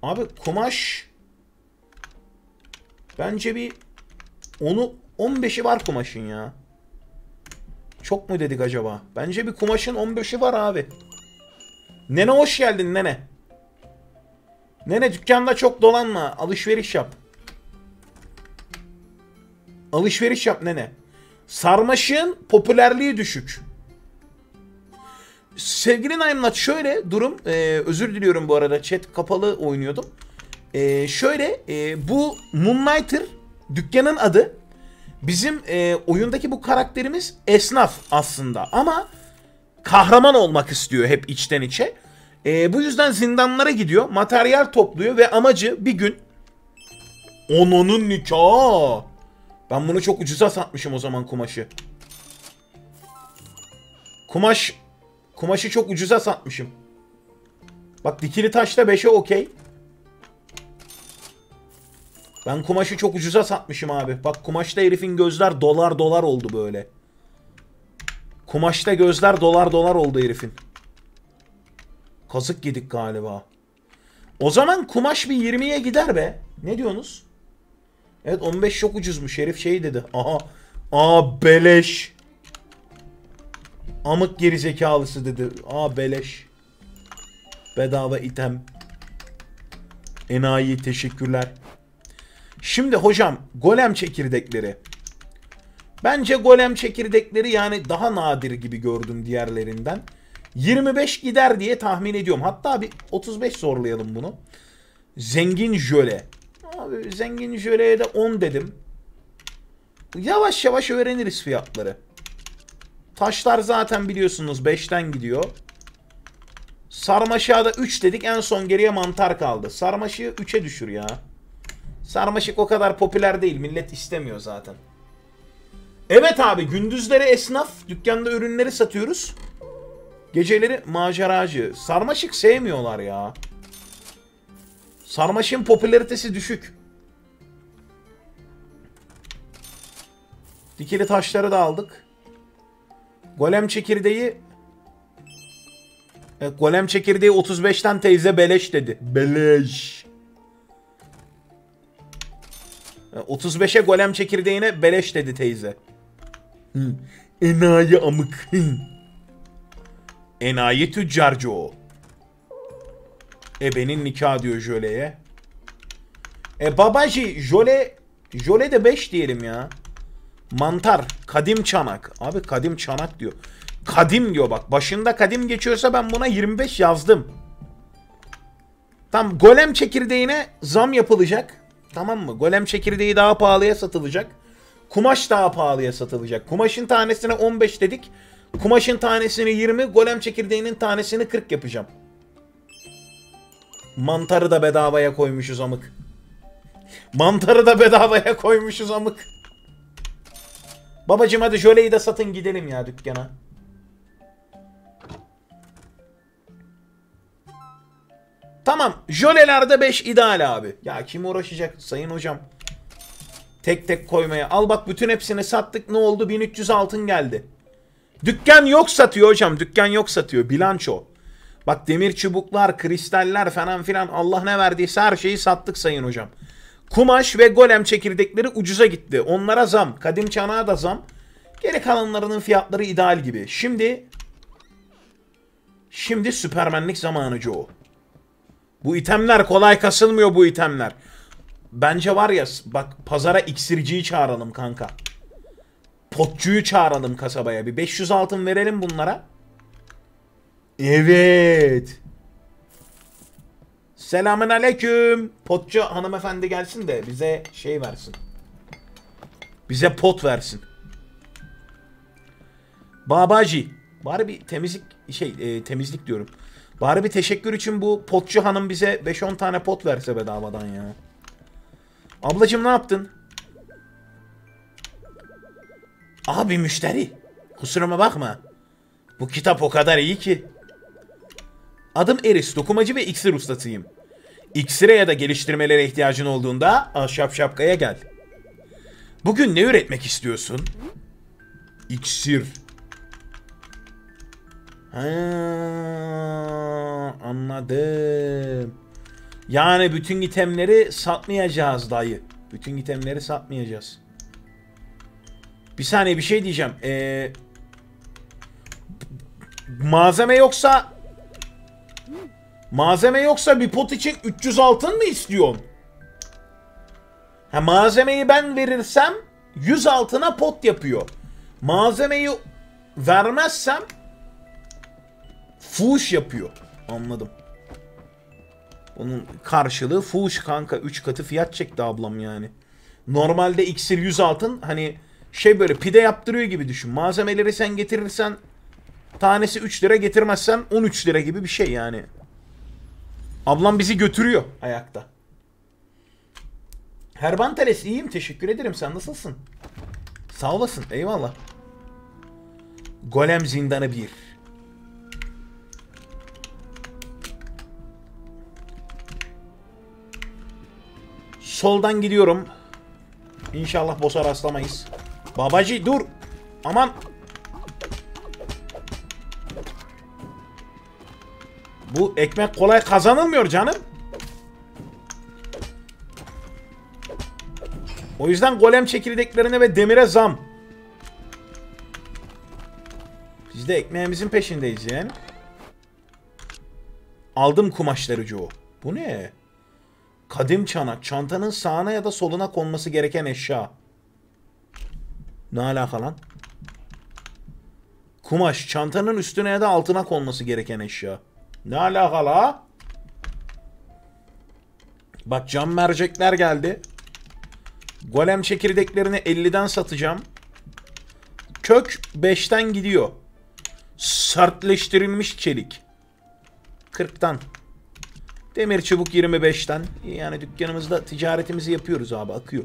Abi kumaş bence bir onu 15'i var kumaşın ya. Çok mu dedik acaba? Bence bir kumaşın 15'i var abi. Nene hoş geldin nene. Nene dükkanda çok dolanma. Alışveriş yap. Alışveriş yap nene. Sarmaşığın popülerliği düşük. Sevgili Naimnat şöyle durum. E, özür diliyorum bu arada. Chat kapalı oynuyordum. E, şöyle e, bu Moonlighter dükkanın adı. Bizim e, oyundaki bu karakterimiz esnaf aslında ama kahraman olmak istiyor hep içten içe. E, bu yüzden zindanlara gidiyor, materyal topluyor ve amacı bir gün Onunun nikahı. Ben bunu çok ucuza satmışım o zaman kumaşı. Kumaş kumaşı çok ucuza satmışım. Bak dikili taşta 5'e okey. Ben kumaşı çok ucuza satmışım abi. Bak kumaşta herifin gözler dolar dolar oldu böyle. Kumaşta gözler dolar dolar oldu herifin. Kazık yedik galiba. O zaman kumaş bir 20'ye gider be. Ne diyorsunuz? Evet 15 çok ucuzmuş. Herif şey dedi. Aha. Aa beleş. Amık gerizekalısı dedi. Aa beleş. Bedava item. Enayi teşekkürler. Şimdi hocam golem çekirdekleri. Bence golem çekirdekleri yani daha nadir gibi gördüm diğerlerinden. 25 gider diye tahmin ediyorum. Hatta bir 35 zorlayalım bunu. Zengin jöle. Zengin jöleye de 10 dedim. Yavaş yavaş öğreniriz fiyatları. Taşlar zaten biliyorsunuz 5'ten gidiyor. Sarmaşığa da 3 dedik. En son geriye mantar kaldı. Sarmaşığı 3'e düşür ya. Sarmaşık o kadar popüler değil. Millet istemiyor zaten. Evet abi gündüzleri esnaf. Dükkanda ürünleri satıyoruz. Geceleri maceracı. Sarmaşık sevmiyorlar ya. Sarmaşıkın popülaritesi düşük. Dikili taşları da aldık. Golem çekirdeği Evet, golem çekirdeği 35'ten teyze beleş dedi. Beleş. 35'e golem çekirdeğine beleş dedi teyze. Hı. Enayi amık. Hı. Enayi tüccarcı o. Ebenin nikah diyor Jöle'ye. E babacı Jöle Jöle de 5 diyelim ya. Mantar. Kadim çanak. Abi kadim çanak diyor. Kadim diyor bak. Başında kadim geçiyorsa ben buna 25 yazdım. Tam golem çekirdeğine zam yapılacak. Tamam mı? Golem çekirdeği daha pahalıya satılacak. Kumaş daha pahalıya satılacak. Kumaşın tanesine 15 dedik. Kumaşın tanesini 20, golem çekirdeğinin tanesini 40 yapacağım. Mantarı da bedavaya koymuşuz amık. Mantarı da bedavaya koymuşuz amık. Babacım hadi jöleyi de satın gidelim ya dükkana. Tamam. Jölelerde 5 ideal abi. Ya kim uğraşacak sayın hocam? Tek tek koymaya. Al bak bütün hepsini sattık. Ne oldu? 1300 altın geldi. Dükkan yok satıyor hocam. Dükkan yok satıyor. Bilanço. Bak demir çubuklar, kristaller falan filan Allah ne verdiyse her şeyi sattık sayın hocam. Kumaş ve golem çekirdekleri ucuza gitti. Onlara zam. Kadim çanağa da zam. Geri kalanlarının fiyatları ideal gibi. Şimdi Şimdi süpermenlik zamanı Joe. Bu itemler kolay kasılmıyor bu itemler. Bence var ya bak pazara iksirciyi çağıralım kanka. Potçuyu çağıralım kasabaya. Bir 500 altın verelim bunlara. Evet. Selamun aleyküm. Potçu hanımefendi gelsin de bize şey versin. Bize pot versin. Babacı. Bari bir temizlik şey e, temizlik diyorum. Bari bir teşekkür için bu potçu hanım bize 5-10 tane pot verse bedavadan ya. Ablacım ne yaptın? Abi müşteri. Kusuruma bakma. Bu kitap o kadar iyi ki. Adım Eris, dokumacı ve iksir ustasıyım. İksire ya da geliştirmelere ihtiyacın olduğunda ahşap şapkaya gel. Bugün ne üretmek istiyorsun? İksir. Ha, anladım. Yani bütün itemleri satmayacağız dayı. Bütün itemleri satmayacağız. Bir saniye bir şey diyeceğim. Ee, malzeme yoksa malzeme yoksa bir pot için 300 altın mı istiyorsun? Ha, malzemeyi ben verirsem 100 altına pot yapıyor. Malzemeyi vermezsem fuş yapıyor. Anladım. Onun karşılığı fuş kanka. 3 katı fiyat çekti ablam yani. Normalde iksir 100 altın hani şey böyle pide yaptırıyor gibi düşün. Malzemeleri sen getirirsen tanesi 3 lira getirmezsen 13 lira gibi bir şey yani. Ablam bizi götürüyor ayakta. Herbanteles iyiyim teşekkür ederim sen nasılsın? Sağ olasın eyvallah. Golem zindanı 1. Soldan gidiyorum. İnşallah boss'a rastlamayız. Babacı dur. Aman. Bu ekmek kolay kazanılmıyor canım. O yüzden golem çekirdeklerine ve demire zam. Biz de ekmeğimizin peşindeyiz yani. Aldım kumaşları Joe. Bu ne? Kadim çanak. Çantanın sağına ya da soluna konması gereken eşya. Ne alaka lan? Kumaş. Çantanın üstüne ya da altına konması gereken eşya. Ne alaka la? Bak cam mercekler geldi. Golem çekirdeklerini 50'den satacağım. Kök 5'ten gidiyor. Sertleştirilmiş çelik. 40'tan. Demir çubuk 25'ten. Yani dükkanımızda ticaretimizi yapıyoruz abi akıyor.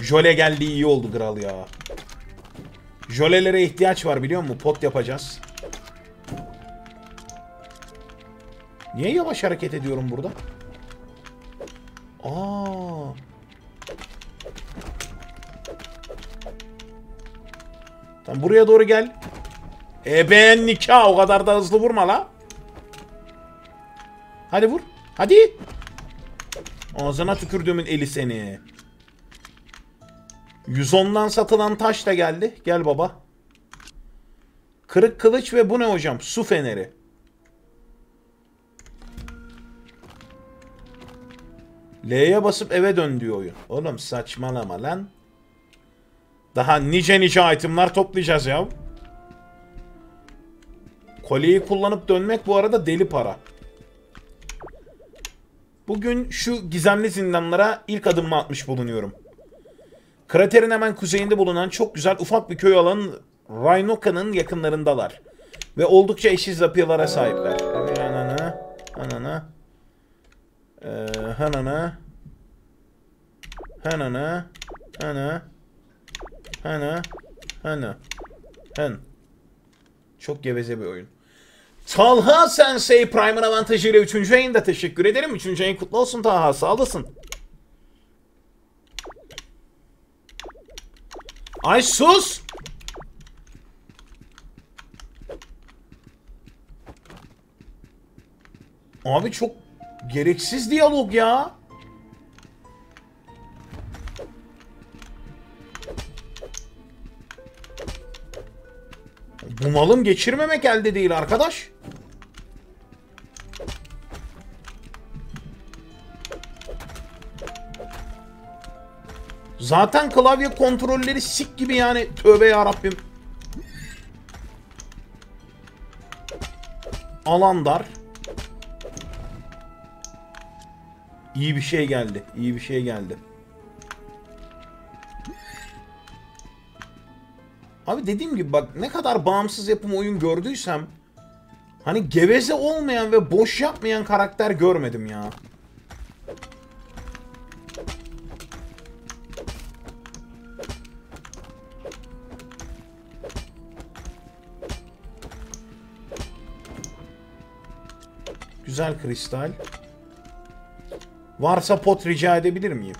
Jöle geldi iyi oldu kral ya. Jölelere ihtiyaç var biliyor musun? Pot yapacağız. Niye yavaş hareket ediyorum burada? Aa. Tamam buraya doğru gel. E ben nikah o kadar da hızlı vurma la. Hadi vur. Hadi. Ağzına tükürdüğümün eli seni. 110'dan satılan taş da geldi. Gel baba. Kırık kılıç ve bu ne hocam? Su feneri. L'ye basıp eve dön diyor oyun. Oğlum saçmalama lan. Daha nice nice itemlar toplayacağız ya. Kolyeyi kullanıp dönmek bu arada deli para. Bugün şu gizemli zindanlara ilk adımımı atmış bulunuyorum. Kraterin hemen kuzeyinde bulunan çok güzel ufak bir köy alanı Rhinoka'nın yakınlarındalar. Ve oldukça eşsiz yapılara sahipler. Anana, anana, ee, hanana, hanana, hana, hana, hana, han. Çok geveze bir oyun. Talha Sensei Prime'ın avantajıyla 3. ayında teşekkür ederim. 3. ayın kutlu olsun Talha sağ. Ay sus! Abi çok gereksiz diyalog ya. Bunalım geçirmemek elde değil arkadaş. Zaten klavye kontrolleri sik gibi yani. Tövbe ya Rabbim. Alan dar. İyi bir şey geldi. İyi bir şey geldi. Abi dediğim gibi bak ne kadar bağımsız yapım oyun gördüysem hani geveze olmayan ve boş yapmayan karakter görmedim ya. Güzel kristal. Varsa pot rica edebilir miyim?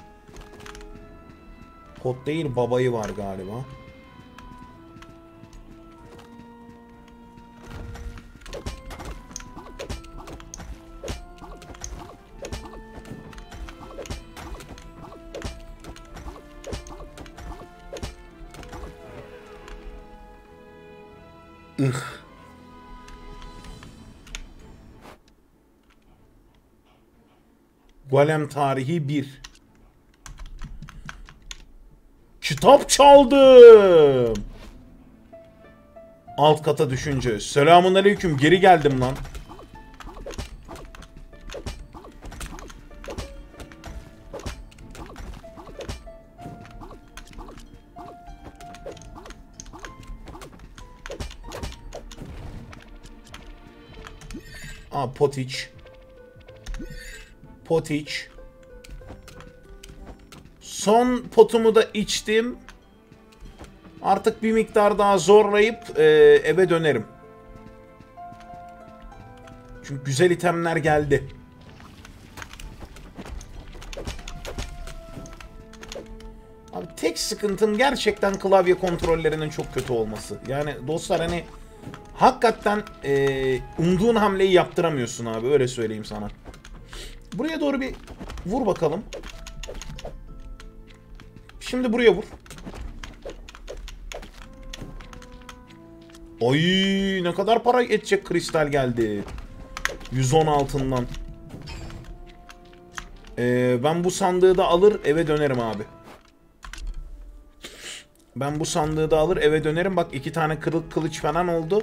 Pot değil babayı var galiba. Golem tarihi 1. Kitap çaldım. Alt kata düşünce. Selamun aleyküm. Geri geldim lan. Aa potiç. Potiç. Son potumu da içtim. Artık bir miktar daha zorlayıp e, eve dönerim. Çünkü güzel itemler geldi. Abi tek sıkıntım gerçekten klavye kontrollerinin çok kötü olması. Yani dostlar hani hakikaten e, umduğun hamleyi yaptıramıyorsun abi öyle söyleyeyim sana. Buraya doğru bir vur bakalım. Şimdi buraya vur. Ay ne kadar para edecek kristal geldi. 110 altından. Ee, ben bu sandığı da alır eve dönerim abi. Ben bu sandığı da alır eve dönerim. Bak iki tane kırık kılıç falan oldu.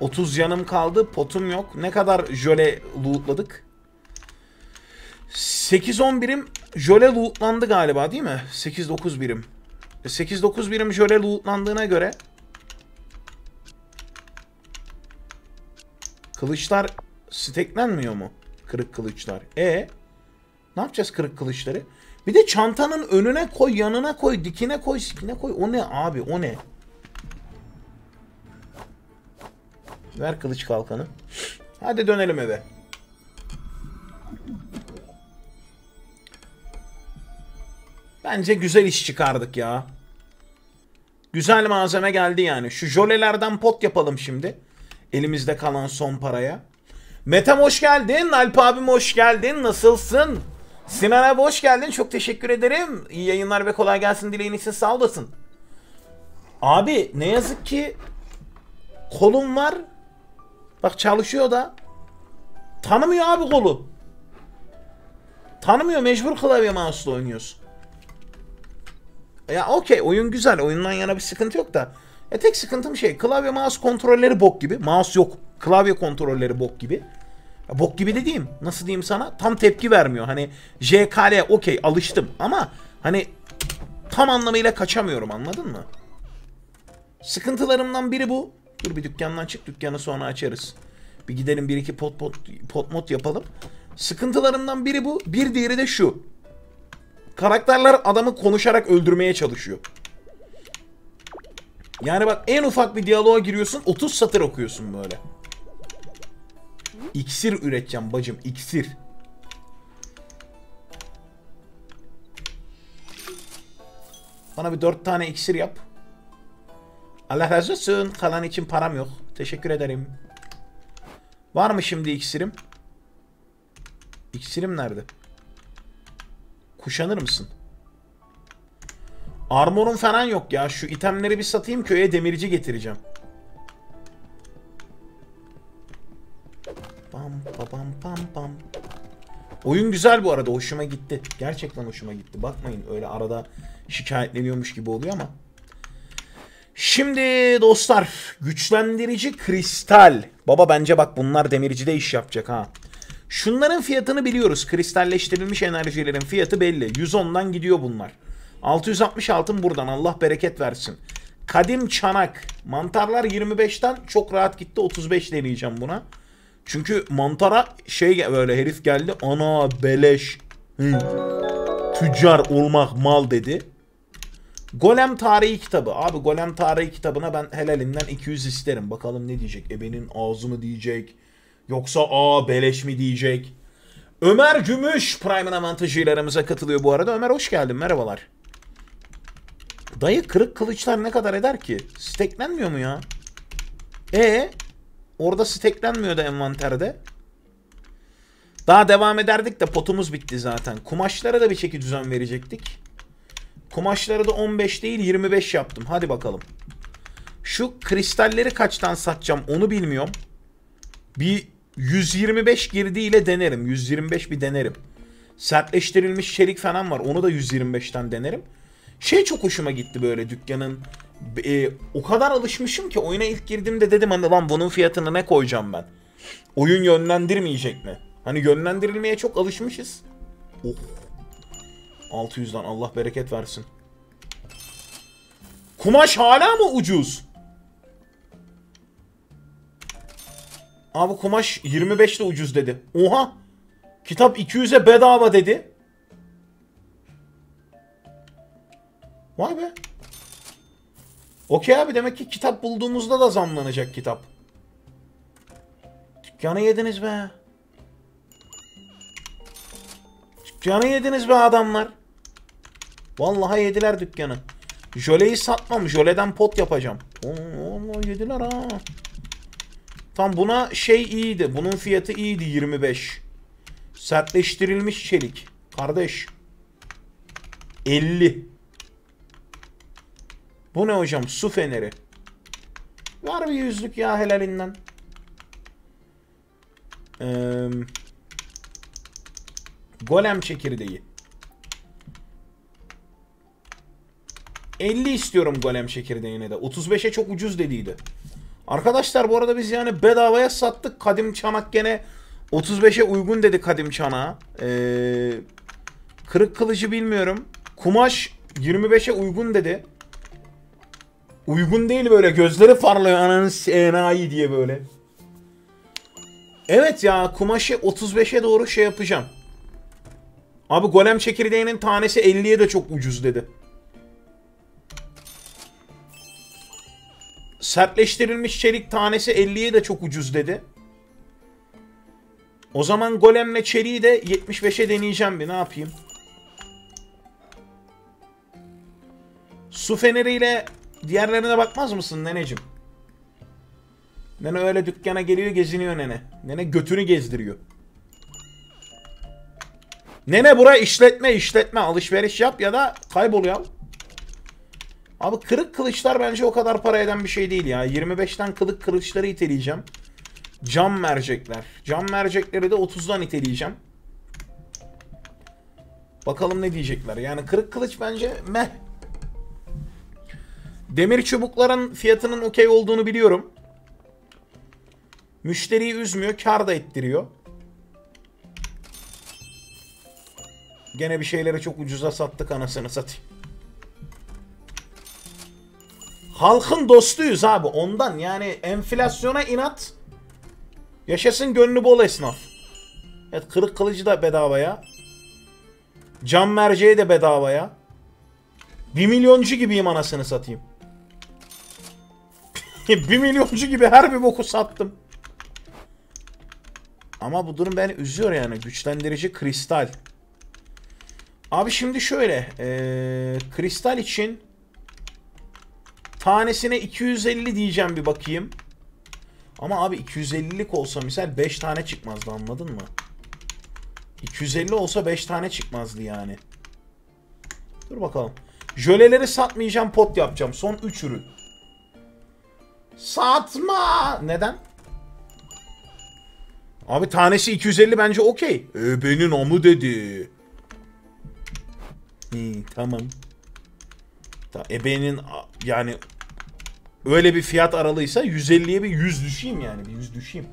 30 yanım kaldı. Potum yok. Ne kadar jöle lootladık? 8-10 birim jöle lootlandı galiba değil mi? 8-9 birim. 8-9 birim jöle lootlandığına göre Kılıçlar steklenmiyor mu? Kırık kılıçlar. E ne yapacağız kırık kılıçları? Bir de çantanın önüne koy, yanına koy, dikine koy, sikine koy. O ne abi? O ne? Ver kılıç kalkanı. Hadi dönelim eve. Bence güzel iş çıkardık ya. Güzel malzeme geldi yani. Şu jölelerden pot yapalım şimdi. Elimizde kalan son paraya. Metem hoş geldin. Alp abim hoş geldin. Nasılsın? Sinan abi hoş geldin. Çok teşekkür ederim. İyi yayınlar ve kolay gelsin dileğin için sağ olasın. Abi ne yazık ki kolum var. Bak çalışıyor da. Tanımıyor abi kolu. Tanımıyor mecbur klavye mouse'la oynuyorsun. Ya okey oyun güzel. Oyundan yana bir sıkıntı yok da. E tek sıkıntım şey klavye mouse kontrolleri bok gibi. Mouse yok. Klavye kontrolleri bok gibi. Ya bok gibi dediğim nasıl diyeyim sana tam tepki vermiyor. Hani JKL okey alıştım ama hani tam anlamıyla kaçamıyorum anladın mı? Sıkıntılarımdan biri bu. Dur bir dükkandan çık dükkanı sonra açarız. Bir gidelim bir iki pot pot pot mod yapalım. Sıkıntılarımdan biri bu. Bir diğeri de şu. Karakterler adamı konuşarak öldürmeye çalışıyor. Yani bak en ufak bir diyaloğa giriyorsun 30 satır okuyorsun böyle. İksir üreteceğim bacım iksir. Bana bir 4 tane iksir yap. Allah razı olsun. Kalan için param yok. Teşekkür ederim. Var mı şimdi iksirim? İksirim nerede? Kuşanır mısın? Armor'un falan yok ya. Şu itemleri bir satayım köye demirci getireceğim. Pam pam pam pam. Oyun güzel bu arada. Hoşuma gitti. Gerçekten hoşuma gitti. Bakmayın öyle arada şikayetleniyormuş gibi oluyor ama. Şimdi dostlar güçlendirici kristal. Baba bence bak bunlar demircide iş yapacak ha. Şunların fiyatını biliyoruz. Kristalleştirilmiş enerjilerin fiyatı belli. 110'dan gidiyor bunlar. 660 altın buradan Allah bereket versin. Kadim çanak. Mantarlar 25'ten çok rahat gitti 35 deneyeceğim buna. Çünkü mantara şey böyle herif geldi. Ana beleş. Hı. Tüccar olmak mal dedi. Golem tarihi kitabı. Abi Golem tarihi kitabına ben helalinden 200 isterim. Bakalım ne diyecek? Ebenin ağzı mı diyecek? Yoksa aa beleş mi diyecek? Ömer Gümüş Prime'ın avantajıyla aramıza katılıyor bu arada. Ömer hoş geldin. Merhabalar. Dayı kırık kılıçlar ne kadar eder ki? Steklenmiyor mu ya? E orada steklenmiyor da envanterde. Daha devam ederdik de potumuz bitti zaten. Kumaşlara da bir çeki düzen verecektik. Kumaşları da 15 değil 25 yaptım. Hadi bakalım. Şu kristalleri kaçtan satacağım onu bilmiyorum. Bir 125 girdiğiyle denerim. 125 bir denerim. Sertleştirilmiş çelik falan var. Onu da 125'ten denerim. Şey çok hoşuma gitti böyle dükkanın. E, o kadar alışmışım ki oyuna ilk girdiğimde dedim hani lan bunun fiyatını ne koyacağım ben? Oyun yönlendirmeyecek mi? Hani yönlendirilmeye çok alışmışız. Oh. 600'den Allah bereket versin. Kumaş hala mı ucuz? Abi kumaş 25 de ucuz dedi. Oha. Kitap 200'e bedava dedi. Vay be. Okey abi demek ki kitap bulduğumuzda da zamlanacak kitap. Dükkanı yediniz be. Dükkanı yediniz be adamlar. Vallahi yediler dükkanı. Jöleyi satmam. Jöleden pot yapacağım. Oo, yediler ha. Tam buna şey iyiydi. Bunun fiyatı iyiydi 25. Sertleştirilmiş çelik. Kardeş. 50. Bu ne hocam? Su feneri. Var bir yüzlük ya helalinden. Ee, golem çekirdeği. 50 istiyorum golem çekirdeğine de. 35'e çok ucuz dediydi. Arkadaşlar bu arada biz yani bedavaya sattık. Kadim çanak gene 35'e uygun dedi kadim çanağa. Ee, kırık kılıcı bilmiyorum. Kumaş 25'e uygun dedi. Uygun değil böyle gözleri parlıyor ananın enayi diye böyle. Evet ya kumaşı 35'e doğru şey yapacağım. Abi golem çekirdeğinin tanesi 50'ye de çok ucuz dedi. Sertleştirilmiş çelik tanesi 50'ye de çok ucuz dedi. O zaman golemle çeliği de 75'e deneyeceğim bir ne yapayım. Su feneriyle diğerlerine bakmaz mısın neneciğim? Nene öyle dükkana geliyor geziniyor nene. Nene götünü gezdiriyor. Nene bura işletme işletme alışveriş yap ya da kaybol ya. Abi kırık kılıçlar bence o kadar para eden bir şey değil ya. 25'ten kılık kılıçları iteleyeceğim. Cam mercekler. Cam mercekleri de 30'dan iteleyeceğim. Bakalım ne diyecekler. Yani kırık kılıç bence meh. Demir çubukların fiyatının okey olduğunu biliyorum. Müşteriyi üzmüyor, kar da ettiriyor. Gene bir şeyleri çok ucuza sattık anasını satayım. Halkın dostuyuz abi ondan yani enflasyona inat. Yaşasın gönlü bol esnaf. Evet kırık kılıcı da bedavaya. Cam merceği de bedavaya. Bir milyoncu gibiyim anasını satayım. bir milyoncu gibi her bir boku sattım. Ama bu durum beni üzüyor yani. Güçlendirici kristal. Abi şimdi şöyle. Ee, kristal için tanesine 250 diyeceğim bir bakayım. Ama abi 250'lik olsa misal 5 tane çıkmazdı anladın mı? 250 olsa 5 tane çıkmazdı yani. Dur bakalım. Jöleleri satmayacağım pot yapacağım. Son 3 ürün. Satma! Neden? Abi tanesi 250 bence okey. Ebenin amı dedi. Hmm, tamam. Ta, ebenin yani öyle bir fiyat aralıysa 150'ye bir 100 düşeyim yani. Bir 100 düşeyim.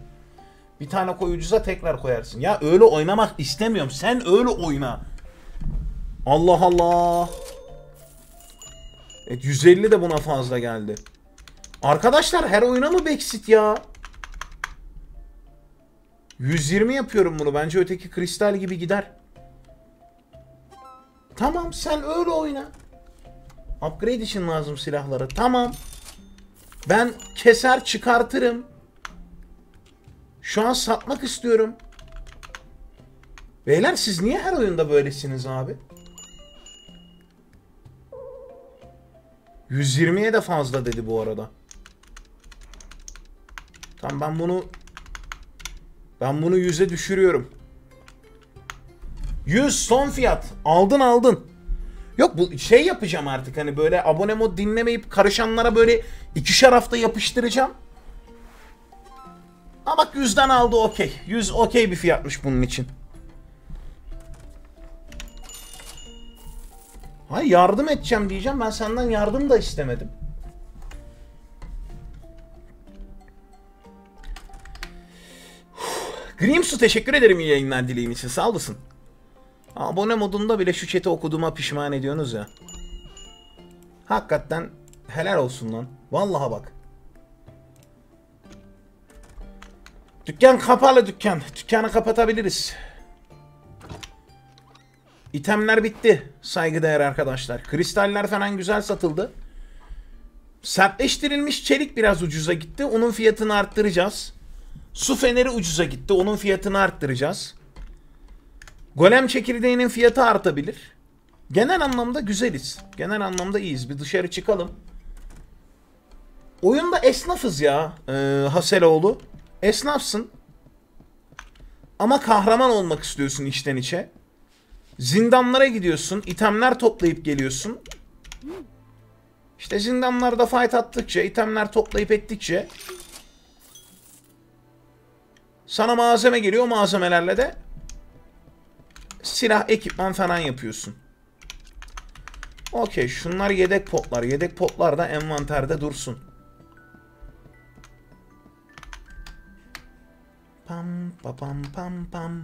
Bir tane koy ucuza tekrar koyarsın. Ya öyle oynamak istemiyorum. Sen öyle oyna. Allah Allah. Evet 150 de buna fazla geldi. Arkadaşlar her oyuna mı backseat ya? 120 yapıyorum bunu. Bence öteki kristal gibi gider. Tamam sen öyle oyna. Upgrade için lazım silahları. Tamam. Ben keser çıkartırım. Şu an satmak istiyorum. Beyler siz niye her oyunda böylesiniz abi? 120'ye de fazla dedi bu arada. Tamam ben bunu ben bunu 100'e düşürüyorum. 100 son fiyat. Aldın aldın. Yok bu şey yapacağım artık hani böyle abone mod dinlemeyip karışanlara böyle ikişer hafta yapıştıracağım. Ama bak 100'den aldı okey. 100 okey bir fiyatmış bunun için. Hay yardım edeceğim diyeceğim. Ben senden yardım da istemedim. Grimsu teşekkür ederim iyi yayınlar dileğin için. Sağ olasın. Abone modunda bile şu chat'i okuduğuma pişman ediyorsunuz ya. Hakikaten helal olsun lan. Vallaha bak. Dükkan kapalı dükkan. Dükkanı kapatabiliriz. İtemler bitti saygıdeğer arkadaşlar. Kristaller falan güzel satıldı. Sertleştirilmiş çelik biraz ucuza gitti. Onun fiyatını arttıracağız. Su feneri ucuza gitti. Onun fiyatını arttıracağız. Golem çekirdeğinin fiyatı artabilir. Genel anlamda güzeliz. Genel anlamda iyiyiz. Bir dışarı çıkalım. Oyunda esnafız ya e, Haseloğlu. Esnafsın. Ama kahraman olmak istiyorsun içten içe. Zindanlara gidiyorsun. itemler toplayıp geliyorsun. İşte zindanlarda fight attıkça, itemler toplayıp ettikçe sana malzeme geliyor. malzemelerle de silah, ekipman falan yapıyorsun. Okey. Şunlar yedek potlar. Yedek potlar da envanterde dursun. Pam pam pam pam.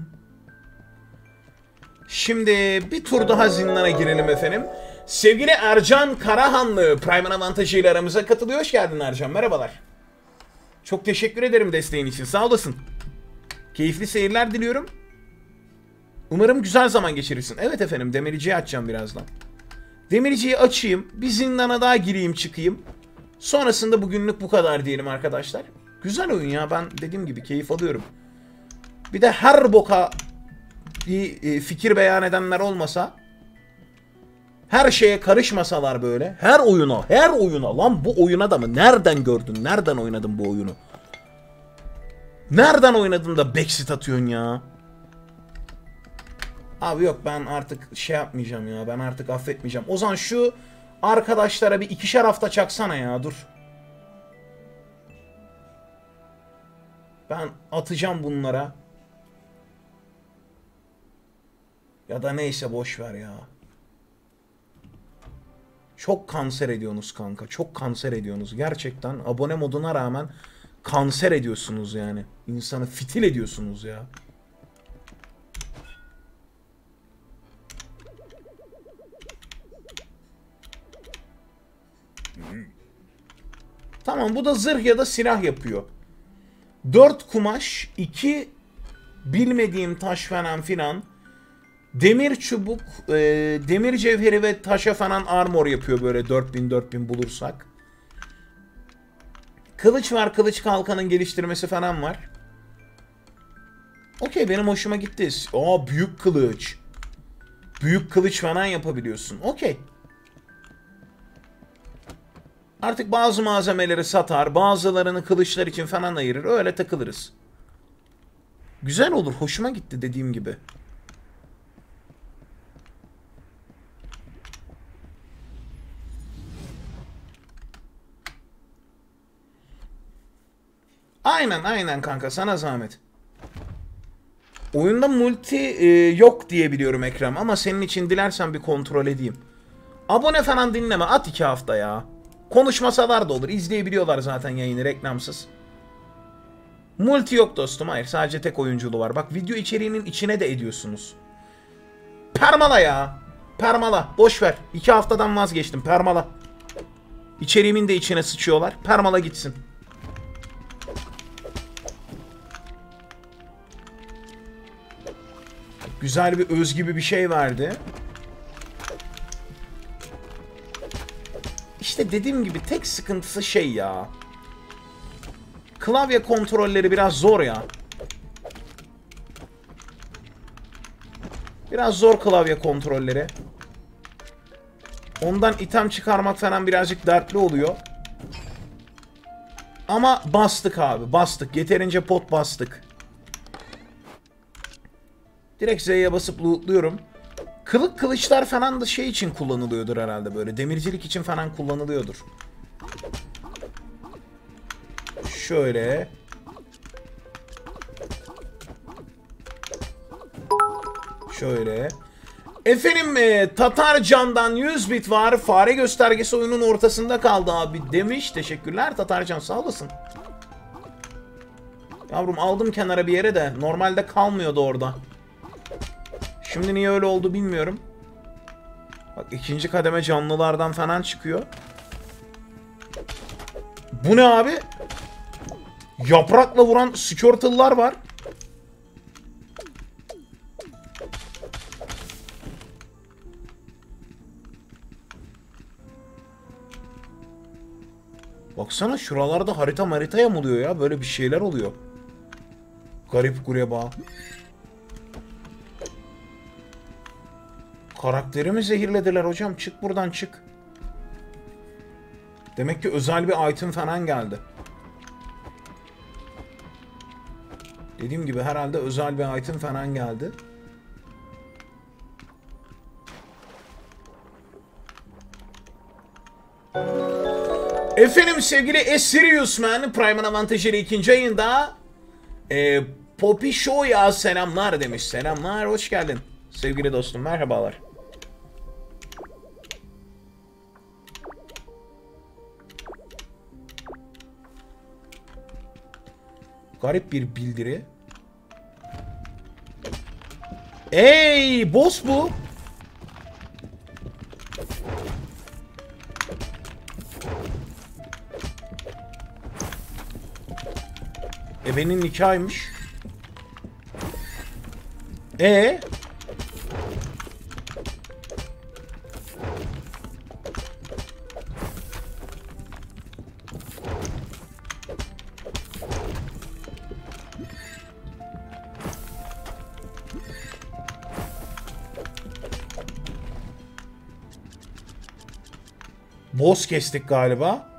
Şimdi bir tur daha zindana girelim efendim. Sevgili Ercan Karahanlı Prime'ın avantajıyla aramıza katılıyor. Hoş geldin Ercan. Merhabalar. Çok teşekkür ederim desteğin için. Sağ olasın. Keyifli seyirler diliyorum. Umarım güzel zaman geçirirsin. Evet efendim demirciyi açacağım birazdan. Demirciyi açayım. Bir zindana daha gireyim çıkayım. Sonrasında bugünlük bu kadar diyelim arkadaşlar. Güzel oyun ya ben dediğim gibi keyif alıyorum. Bir de her boka bir e, fikir beyan edenler olmasa her şeye karışmasalar böyle her oyuna her oyuna lan bu oyuna da mı nereden gördün nereden oynadın bu oyunu nereden oynadın da backseat atıyorsun ya abi yok ben artık şey yapmayacağım ya ben artık affetmeyeceğim o zaman şu arkadaşlara bir ikişer hafta çaksana ya dur ben atacağım bunlara Ya da neyse boş ver ya. Çok kanser ediyorsunuz kanka. Çok kanser ediyorsunuz. Gerçekten abone moduna rağmen kanser ediyorsunuz yani. İnsanı fitil ediyorsunuz ya. Tamam bu da zırh ya da silah yapıyor. 4 kumaş, 2 bilmediğim taş falan filan. Demir çubuk, e, demir cevheri ve taşa falan armor yapıyor böyle 4000-4000 bulursak. Kılıç var, kılıç kalkanın geliştirmesi falan var. Okey benim hoşuma gitti. Aa büyük kılıç. Büyük kılıç falan yapabiliyorsun. Okey. Artık bazı malzemeleri satar, bazılarını kılıçlar için falan ayırır. Öyle takılırız. Güzel olur. Hoşuma gitti dediğim gibi. Aynen aynen kanka sana zahmet. Oyunda multi e, yok diye biliyorum Ekrem ama senin için dilersen bir kontrol edeyim. Abone falan dinleme at iki hafta ya. Konuşmasalar da olur. İzleyebiliyorlar zaten yayını reklamsız. Multi yok dostum. Hayır sadece tek oyunculuğu var. Bak video içeriğinin içine de ediyorsunuz. Permala ya. Permala. Boş ver. İki haftadan vazgeçtim. Permala. İçeriğimin de içine sıçıyorlar. Permala gitsin. Güzel bir öz gibi bir şey verdi. İşte dediğim gibi tek sıkıntısı şey ya. Klavye kontrolleri biraz zor ya. Biraz zor klavye kontrolleri. Ondan item çıkarmak falan birazcık dertli oluyor. Ama bastık abi. Bastık. Yeterince pot bastık. Direkt Z'ye basıp lootluyorum. Kılık kılıçlar falan da şey için kullanılıyordur herhalde böyle. Demircilik için falan kullanılıyordur. Şöyle. Şöyle. Efendim e, Tatar Can'dan 100 bit var. Fare göstergesi oyunun ortasında kaldı abi demiş. Teşekkürler Tatarcan sağ olasın. Yavrum aldım kenara bir yere de normalde kalmıyordu orada. Şimdi niye öyle oldu bilmiyorum. Bak ikinci kademe canlılardan falan çıkıyor. Bu ne abi? Yaprakla vuran Squirtle'lar var. Baksana şuralarda harita marita yamuluyor ya. Böyle bir şeyler oluyor. Garip gureba. Karakterimi zehirlediler hocam. Çık buradan çık. Demek ki özel bir item falan geldi. Dediğim gibi herhalde özel bir item falan geldi. Efendim sevgili S-Serious Man Prime'ın avantajıyla ikinci ayında e, Poppy Show'ya selamlar demiş. Selamlar, hoş geldin. Sevgili dostum, merhabalar. Garip bir bildiri. Ey, boss bu. Ebenin nikahıymış. E Boss kestik galiba.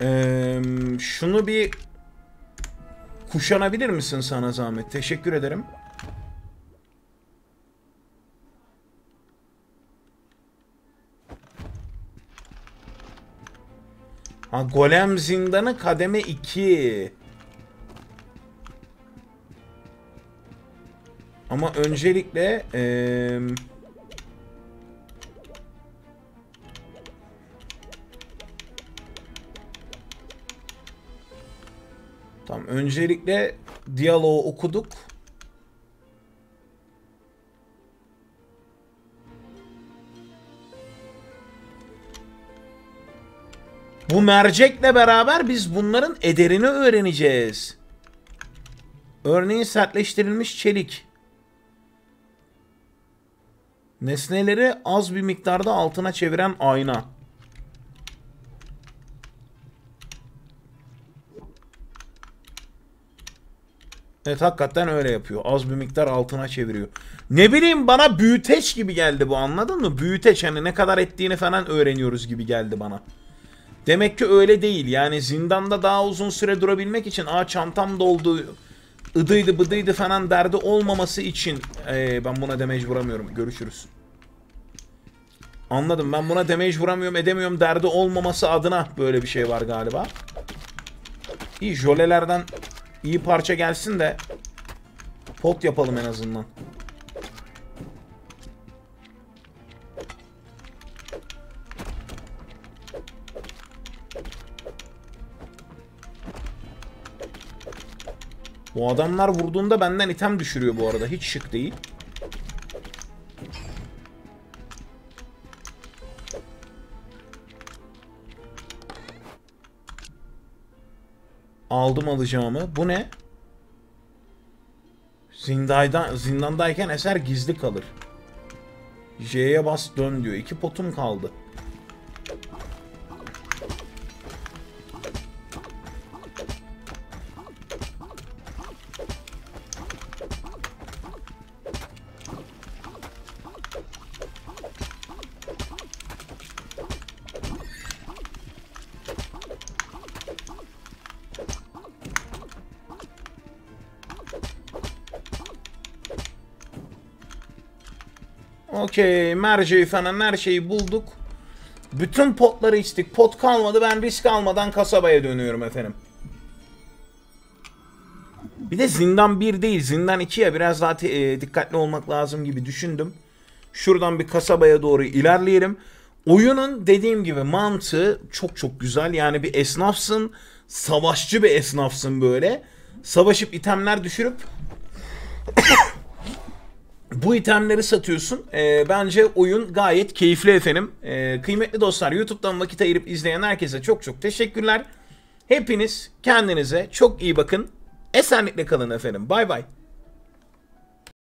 Ee, şunu bir kuşanabilir misin sana zahmet? Teşekkür ederim. Ha Golem Zindanı kademe 2. Ama öncelikle eee Tamam öncelikle diyaloğu okuduk. Bu mercekle beraber biz bunların ederini öğreneceğiz. Örneğin sertleştirilmiş çelik. Nesneleri az bir miktarda altına çeviren ayna. Evet hakikaten öyle yapıyor. Az bir miktar altına çeviriyor. Ne bileyim bana büyüteç gibi geldi bu anladın mı? Büyüteç hani ne kadar ettiğini falan öğreniyoruz gibi geldi bana. Demek ki öyle değil. Yani zindanda daha uzun süre durabilmek için aa çantam doldu ıdıydı bıdıydı falan derdi olmaması için ee, ben buna damage vuramıyorum. Görüşürüz. Anladım. Ben buna damage vuramıyorum edemiyorum derdi olmaması adına böyle bir şey var galiba. İyi jölelerden İyi parça gelsin de pot yapalım en azından. Bu adamlar vurduğunda benden item düşürüyor bu arada. Hiç şık değil. Aldım alacağımı. Bu ne? Zindayda, zindandayken eser gizli kalır. J'ye bas dön diyor. İki potum kaldı. Merceği falan her şeyi bulduk. Bütün potları içtik. Pot kalmadı. Ben risk almadan kasabaya dönüyorum efendim. Bir de zindan 1 değil. Zindan 2 ya. Biraz daha e, dikkatli olmak lazım gibi düşündüm. Şuradan bir kasabaya doğru ilerleyelim. Oyunun dediğim gibi mantığı çok çok güzel. Yani bir esnafsın. Savaşçı bir esnafsın böyle. Savaşıp itemler düşürüp bu itemleri satıyorsun. Ee, bence oyun gayet keyifli efendim. Ee, kıymetli dostlar YouTube'dan vakit ayırıp izleyen herkese çok çok teşekkürler. Hepiniz kendinize çok iyi bakın. Esenlikle kalın efendim. Bay bay.